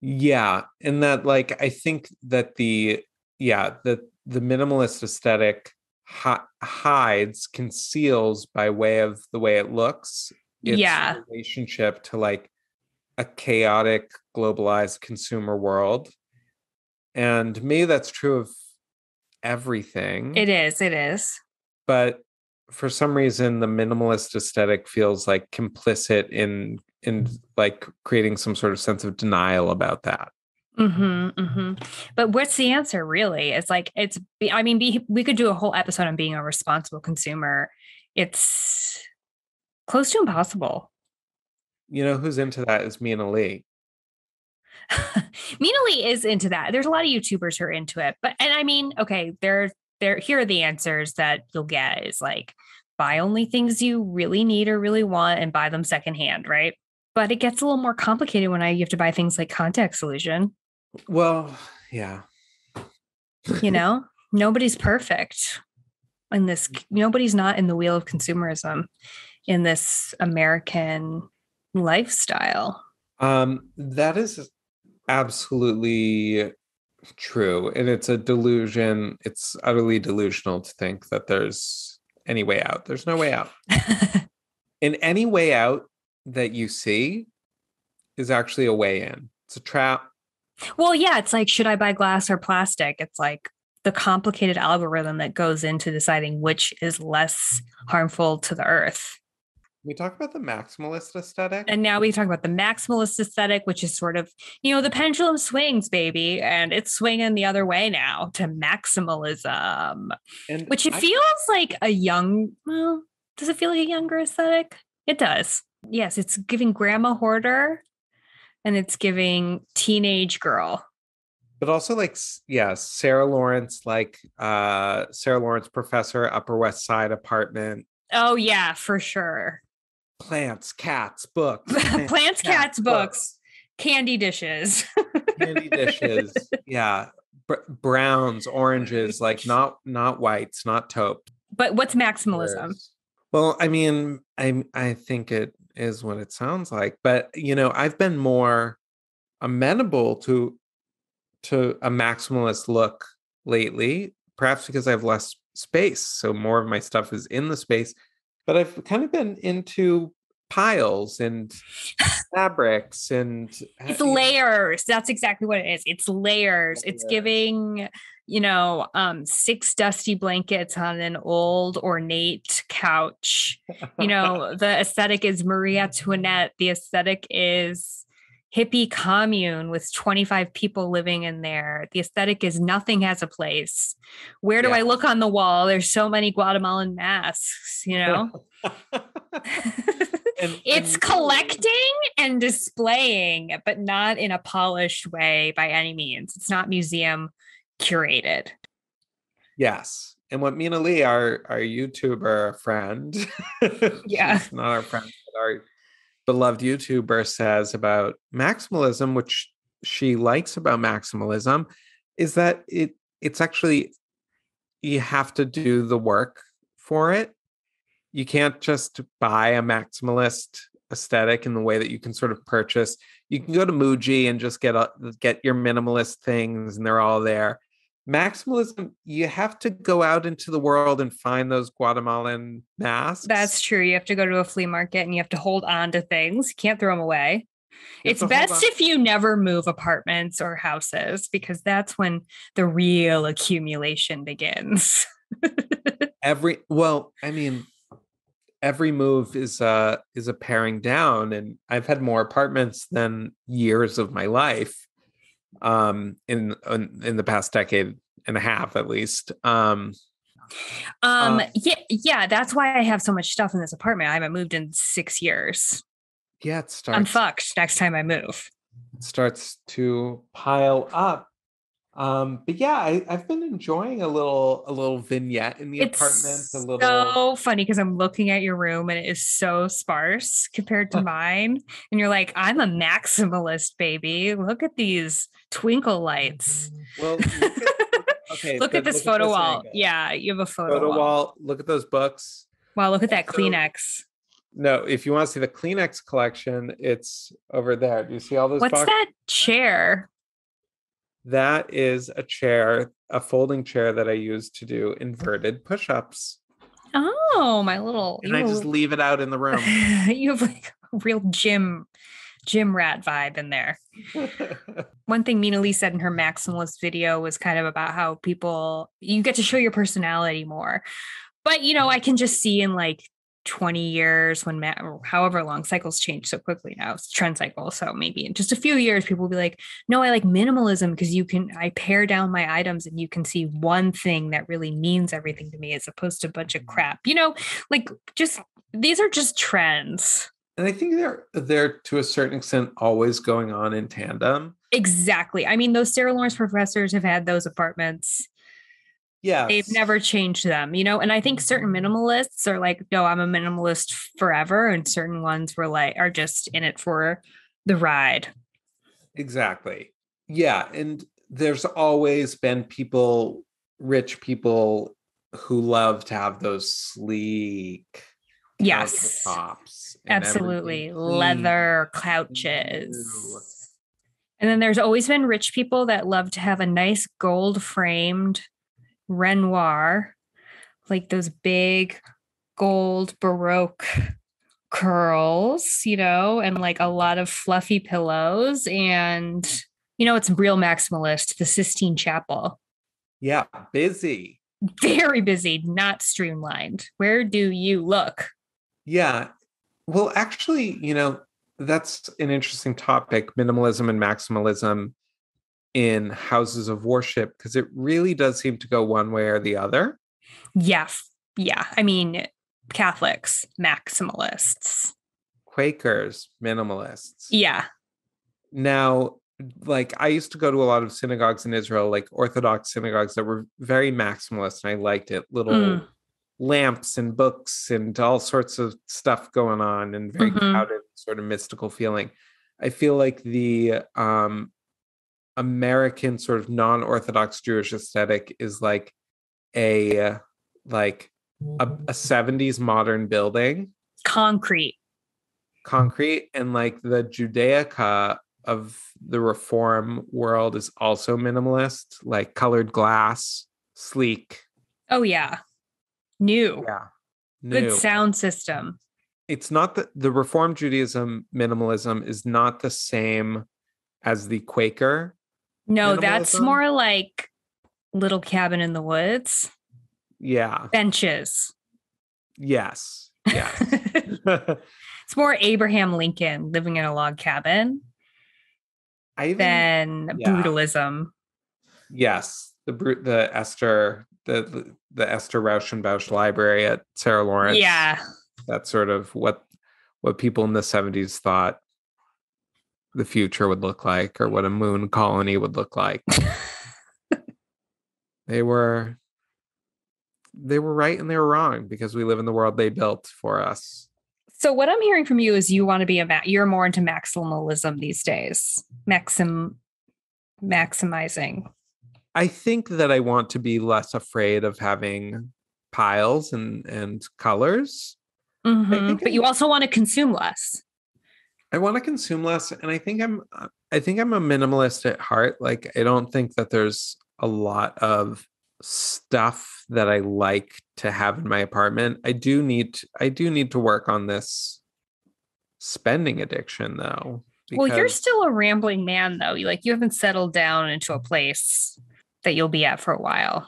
Yeah, and that like I think that the yeah the the minimalist aesthetic hides, conceals by way of the way it looks. Its yeah. Relationship to like a chaotic, globalized consumer world. And maybe that's true of everything. It is. It is. But for some reason, the minimalist aesthetic feels like complicit in in like creating some sort of sense of denial about that. Mm-hmm, mm-hmm. But what's the answer really? It's like it's. I mean, be, we could do a whole episode on being a responsible consumer. It's close to impossible. You know who's into that is Mina Lee. <laughs> Mina Lee is into that. There's a lot of YouTubers who are into it, but and I mean, okay, there, there. Here are the answers that you'll get: is like buy only things you really need or really want, and buy them secondhand, right? But it gets a little more complicated when I you have to buy things like contact solution. Well, yeah. you know, nobody's perfect in this. Nobody's not in the wheel of consumerism in this American lifestyle. Um, that is absolutely true. And it's a delusion. It's utterly delusional to think that there's any way out. There's no way out. <laughs> in any way out that you see is actually a way in. It's a trap. Well, yeah, it's like, should I buy glass or plastic? It's like the complicated algorithm that goes into deciding which is less harmful to the earth. We talk about the maximalist aesthetic. And now we talk about the maximalist aesthetic, which is sort of, you know, the pendulum swings, baby, and it's swinging the other way now to maximalism, and which it I, feels like a young, well, does it feel like a younger aesthetic? It does. Yes, it's giving grandma hoarder and it's giving teenage girl. But also like yeah sarah lawrence like uh sarah lawrence professor upper west side apartment. Oh yeah for sure. Plants cats books <laughs> plants, plants cats, cats books. books candy dishes. <laughs> Candy dishes yeah. Br- browns oranges like <laughs> not not whites not taupe. But what's maximalism well i mean i i think it is what it sounds like. But you know, I've been more amenable to to a maximalist look lately, perhaps because I have less space. So more of my stuff is in the space. But I've kind of been into piles and fabrics and <laughs> it's layers. That's exactly what it is. It's layers. It's giving you know, um, six dusty blankets on an old ornate couch. You <laughs> know, the aesthetic is Marie Antoinette. The aesthetic is hippie commune with 25 people living in there. The aesthetic is nothing has a place. Where do yeah. I look on the wall? There's so many Guatemalan masks, you know? <laughs> and, it's and collecting and displaying, but not in a polished way by any means. It's not museum curated. Yes. And what Mina Lee, our our YouTuber friend, <laughs> yeah, not our friend, but our beloved YouTuber says about maximalism, which she likes about maximalism, is that it it's actually you have to do the work for it. You can't just buy a maximalist aesthetic in the way that you can sort of purchase. You can go to Muji and just get a, get your minimalist things, and they're all there. Maximalism, you have to go out into the world and find those Guatemalan masks. That's true. You have to go to a flea market and you have to hold on to things. You can't throw them away. It's best if you never move apartments or houses because that's when the real accumulation begins. <laughs> every well, I mean, every move is uh is a paring down and I've had more apartments than years of my life um in in the past decade and a half at least. Um um uh, yeah yeah that's why I have so much stuff in this apartment. I haven't moved in 6 years. Yeah, it starts I'm fucked next time I move. It starts to pile up um, but yeah, I, have been enjoying a little a little vignette in the it's apartment. A little so funny because I'm looking at your room and it is so sparse compared to <laughs> mine. And you're like, I'm a maximalist, baby. Look at these twinkle lights. <laughs> Well, look at, okay, look at this look photo at this wall. Angle. Yeah, you have a photo, photo wall. wall. Look at those books. Wow, look at that so, Kleenex. No, if you want to see the Kleenex collection, it's over there. Do you see all those? What's boxes? that chair? That is a chair, a folding chair that I use to do inverted push ups. Oh, my little. And I just leave it out in the room. <laughs> you have like a real gym, gym rat vibe in there. <laughs> One thing Mina Lee said in her maximalist video was kind of about how people, you get to show your personality more. But, you know, I can just see in like 20 years when ma- however long cycles change so quickly now it's trend cycle so maybe in just a few years people will be like no i like minimalism because you can i pare down my items and you can see one thing that really means everything to me as opposed to a bunch of mm-hmm. crap you know? Like just these are just trends. And i think they're they're to a certain extent always going on in tandem. Exactly. I mean those sarah lawrence professors have had those apartments yeah they've never changed them you know and i think certain mm-hmm. minimalists are like no i'm a minimalist forever and certain ones were like are just in it for the ride. Exactly. Yeah and there's always been people rich people who love to have those sleek yes. tops absolutely. leather couches. And then there's always been rich people that love to have a nice gold framed Renoir, like those big gold Baroque curls, you know, and like a lot of fluffy pillows. And, you know, it's real maximalist, the Sistine Chapel. Yeah, busy. Very busy, not streamlined. Where do you look? Yeah. Well, actually, you know, that's an interesting topic minimalism and maximalism in houses of worship because it really does seem to go one way or the other. Yeah. Yeah. I mean, Catholics, maximalists, Quakers, minimalists. Yeah. Now, like I used to go to a lot of synagogues in Israel, like Orthodox synagogues that were very maximalist, and I liked it. Little mm. lamps and books and all sorts of stuff going on, and very mm-hmm. crowded, sort of mystical feeling. I feel like the um, American sort of non-orthodox Jewish aesthetic is like a like a, a 70s modern building. Concrete. Concrete and like the Judaica of the reform world is also minimalist, like colored glass, sleek. Oh yeah. New. Yeah. New. Good sound system. It's not that the reform Judaism minimalism is not the same as the Quaker no, that's more like little cabin in the woods. Yeah. Benches. Yes. Yes. <laughs> it's more Abraham Lincoln living in a log cabin even, than yeah. brutalism. Yes. The brute the Esther the the Esther Raushenbush library at Sarah Lawrence. Yeah. That's sort of what what people in the 70s thought the future would look like or what a moon colony would look like. <laughs> they were they were right and they were wrong because we live in the world they built for us. So what I'm hearing from you is you want to be a ma- you're more into maximalism these days. Maxim maximizing. I think that I want to be less afraid of having piles and and colors. Mm-hmm. But you also want to consume less. I want to consume less, and I think I'm uh, I think I'm a minimalist at heart. Like I don't think that there's a lot of stuff that I like to have in my apartment. I do need I do need to work on this spending addiction though. Well, you're still a rambling man though. You like you haven't settled down into a place that you'll be at for a while.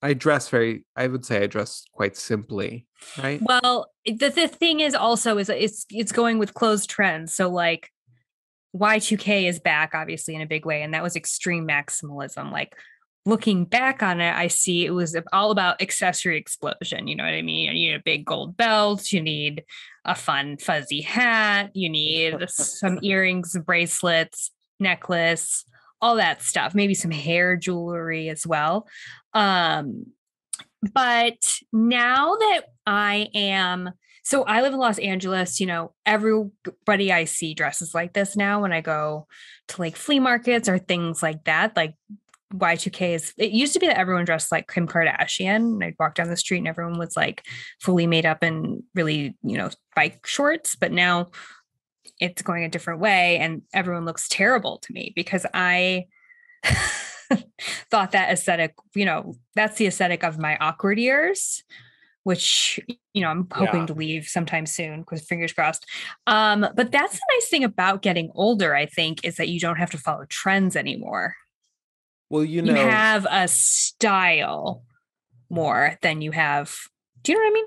I dress very I would say I dress quite simply, right? Well, the, the thing is also is it's it's going with closed trends. So like Y2K is back obviously in a big way and that was extreme maximalism. Like looking back on it, I see it was all about accessory explosion. You know what I mean? You need a big gold belt, you need a fun fuzzy hat, you need some <laughs> earrings, bracelets, necklace, all that stuff, maybe some hair jewelry as well. Um, but now that I am so I live in Los Angeles, you know, everybody I see dresses like this now when I go to like flea markets or things like that. Like Y2K is it used to be that everyone dressed like Kim Kardashian. I'd walk down the street and everyone was like fully made up and really, you know, bike shorts, but now it's going a different way and everyone looks terrible to me because I <laughs> <laughs> thought that aesthetic, you know, that's the aesthetic of my awkward years, which you know I'm hoping yeah. to leave sometime soon because fingers crossed. Um, but that's the nice thing about getting older, I think, is that you don't have to follow trends anymore. Well, you know, you have a style more than you have. Do you know what I mean?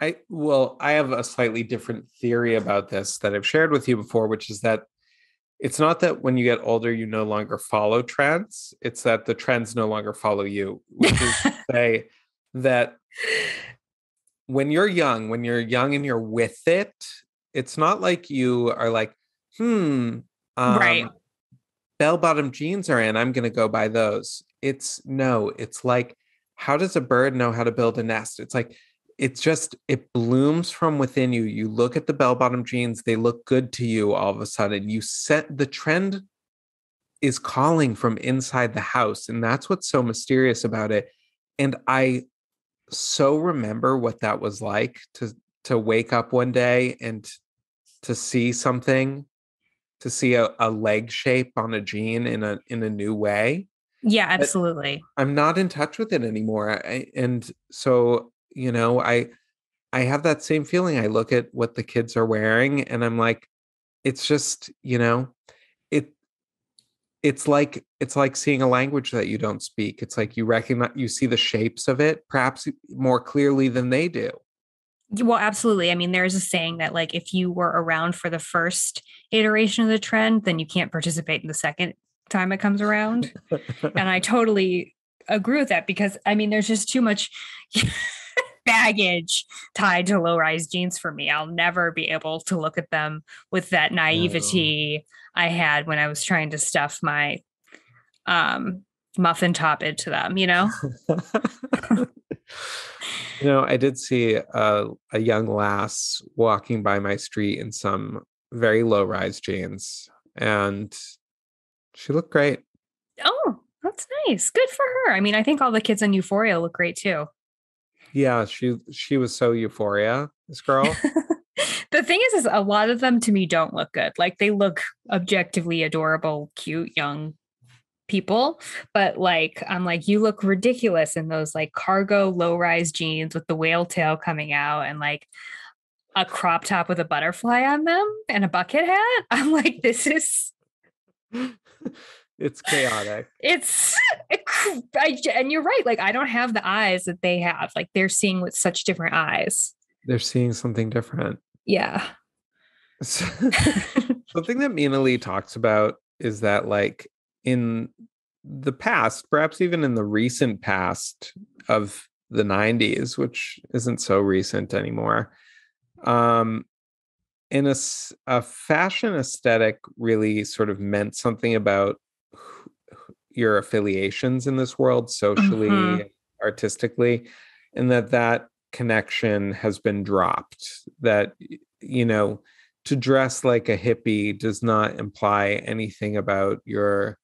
I well, I have a slightly different theory about this that I've shared with you before, which is that it's not that when you get older you no longer follow trends; it's that the trends no longer follow you. Which is to <laughs> say that when you're young, when you're young and you're with it, it's not like you are like, hmm, um, right bell bottom jeans are in, I'm going to go buy those. It's no, it's like, how does a bird know how to build a nest? It's like, it's just, it blooms from within you. You look at the bell bottom jeans, they look good to you all of a sudden. You set the trend is calling from inside the house. And that's what's so mysterious about it. And I so remember what that was like to to wake up one day and to see something to see a, a leg shape on a jean in a in a new way. Yeah, absolutely. But I'm not in touch with it anymore. I, and so, you know, I I have that same feeling. I look at what the kids are wearing and I'm like, it's just, you know, it it's like it's like seeing a language that you don't speak. It's like you recognize you see the shapes of it perhaps more clearly than they do. Well, absolutely. I mean, there's a saying that like if you were around for the first iteration of the trend, then you can't participate in the second time it comes around. and I <laughs> totally agree with that because I mean, there's just too much <laughs> baggage tied to low rise jeans for me. I'll never be able to look at them with that naivety no. I had when I was trying to stuff my um muffin top into them, you know? <laughs> You know, I did see a, a young lass walking by my street in some very low rise jeans, and she looked great. Oh, that's nice. Good for her. I mean, I think all the kids in Euphoria look great too. Yeah, she she was so euphoria, this girl. <laughs> the thing is, is a lot of them to me don't look good. Like they look objectively adorable, cute, young people but like i'm like you look ridiculous in those like cargo low rise jeans with the whale tail coming out and like a crop top with a butterfly on them and a bucket hat <laughs> i'm like this is <laughs> it's chaotic. It's I, and you're right like i don't have the eyes that they have like they're seeing with such different eyes. They're seeing something different. Yeah. <laughs> Something that mina lee talks about is that like in the past, perhaps even in the recent past of the 90s, which isn't so recent anymore, um, in a, a fashion aesthetic really sort of meant something about your affiliations in this world socially mm-hmm. artistically and that that connection has been dropped that you know to dress like a hippie does not imply anything about your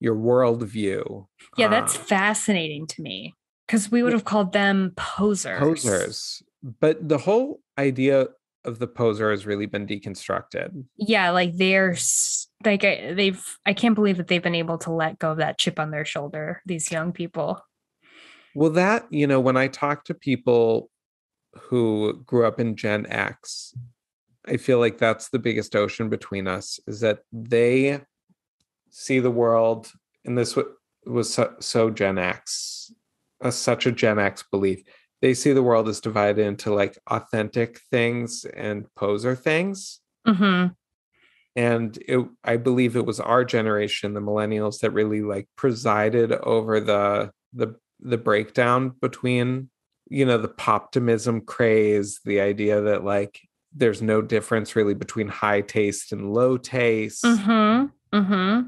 your worldview yeah that's uh, fascinating to me because we would have called them posers posers but the whole idea of the poser has really been deconstructed. Yeah, like they're like they've I can't believe that they've been able to let go of that chip on their shoulder, these young people. Well, that, you know, when I talk to people who grew up in Gen X, I feel like that's the biggest ocean between us is that they see the world, and this was so, so Gen X, a, such a Gen X belief they see the world as divided into like authentic things and poser things. Mm-hmm. And it, I believe it was our generation, the millennials, that really like presided over the the the breakdown between, you know, the poptimism craze, the idea that like there's no difference really between high taste and low taste. Mm-hmm. Mm-hmm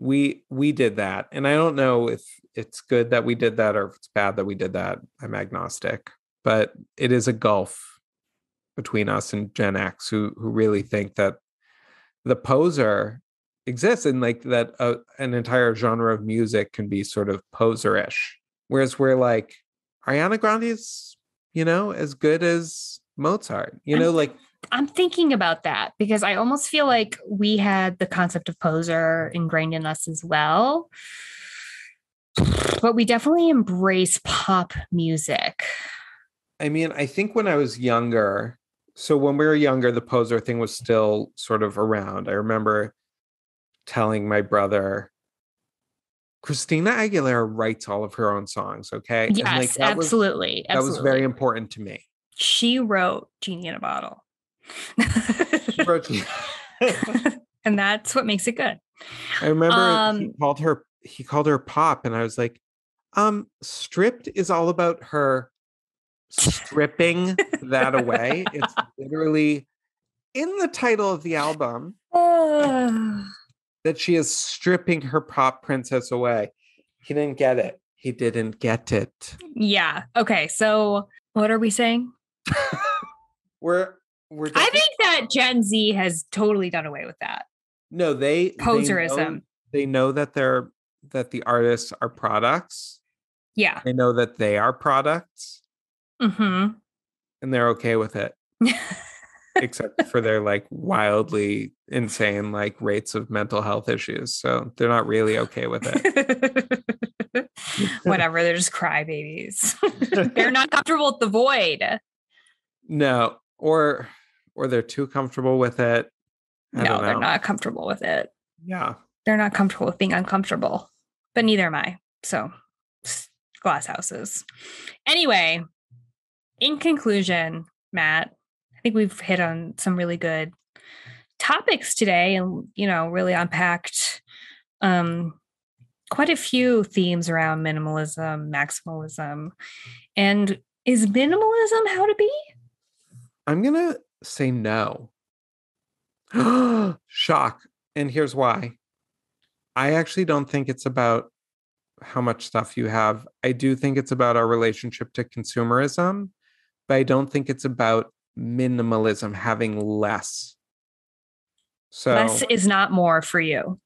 we we did that and i don't know if it's good that we did that or if it's bad that we did that i'm agnostic but it is a gulf between us and gen x who who really think that the poser exists and like that uh, an entire genre of music can be sort of poserish whereas we're like ariana grande is you know as good as mozart you know like I'm thinking about that because I almost feel like we had the concept of poser ingrained in us as well. But we definitely embrace pop music. I mean, I think when I was younger, so when we were younger, the poser thing was still sort of around. I remember telling my brother, Christina Aguilera writes all of her own songs. Okay. Yes, like, that absolutely. Was, that absolutely. was very important to me. She wrote Genie in a Bottle. She wrote it. <laughs> <laughs> And that's what makes it good. I remember um, called her he called her pop and I was like, um, stripped is all about her stripping that away. It's <laughs> literally in the title of the album that she is stripping her pop princess away. He didn't get it. He didn't get it. Yeah. Okay. So what are we saying? <laughs> We're we're I think that Gen Z has totally done away with that. No, they poserism. They know, they know that they're that the artists are products. Yeah. They know that they are products. Mm-hmm. And they're okay with it. Except <laughs> for their like wildly insane like rates of mental health issues. So they're not really okay with it. <laughs> Whatever, they're just crybabies. <laughs> they're not comfortable with the void. No, or or they're too comfortable with it. I no, they're not comfortable with it. Yeah. They're not comfortable with being uncomfortable, but neither am I. So, glass houses. Anyway, in conclusion, Matt, I think we've hit on some really good topics today and, you know, really unpacked um, quite a few themes around minimalism, maximalism. And is minimalism how to be? I'm going to say no. <gasps> Shock. And here's why. I actually don't think it's about how much stuff you have. I do think it's about our relationship to consumerism, but I don't think it's about minimalism, having less. So less is not more for you.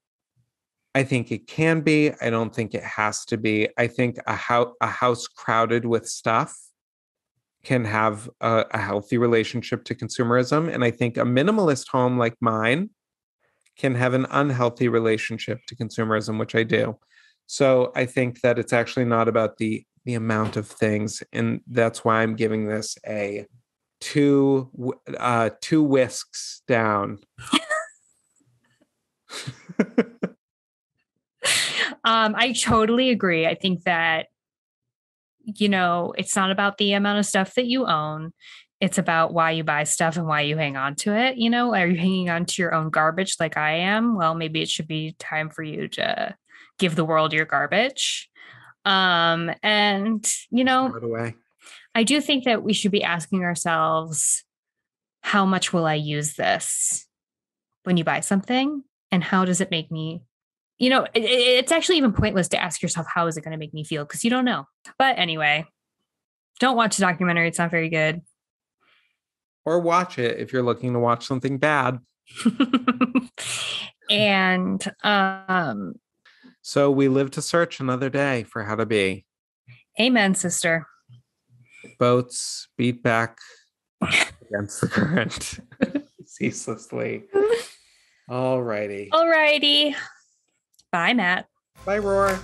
I think it can be. I don't think it has to be. I think a house a house crowded with stuff can have a, a healthy relationship to consumerism. And I think a minimalist home like mine can have an unhealthy relationship to consumerism, which I do. So I think that it's actually not about the the amount of things, and that's why I'm giving this a two uh, two whisks down. <laughs> <laughs> um, I totally agree. I think that you know, it's not about the amount of stuff that you own. It's about why you buy stuff and why you hang on to it. You know, are you hanging on to your own garbage like I am? Well, maybe it should be time for you to give the world your garbage. Um, and you know, I do think that we should be asking ourselves how much will I use this when you buy something? And how does it make me? You know, it, it's actually even pointless to ask yourself, how is it going to make me feel? Because you don't know. But anyway, don't watch the documentary. It's not very good. Or watch it if you're looking to watch something bad. <laughs> and um so we live to search another day for how to be. Amen, sister. Boats beat back against the current <laughs> ceaselessly. <laughs> All righty. All righty. Bye, Matt. Bye, Roar.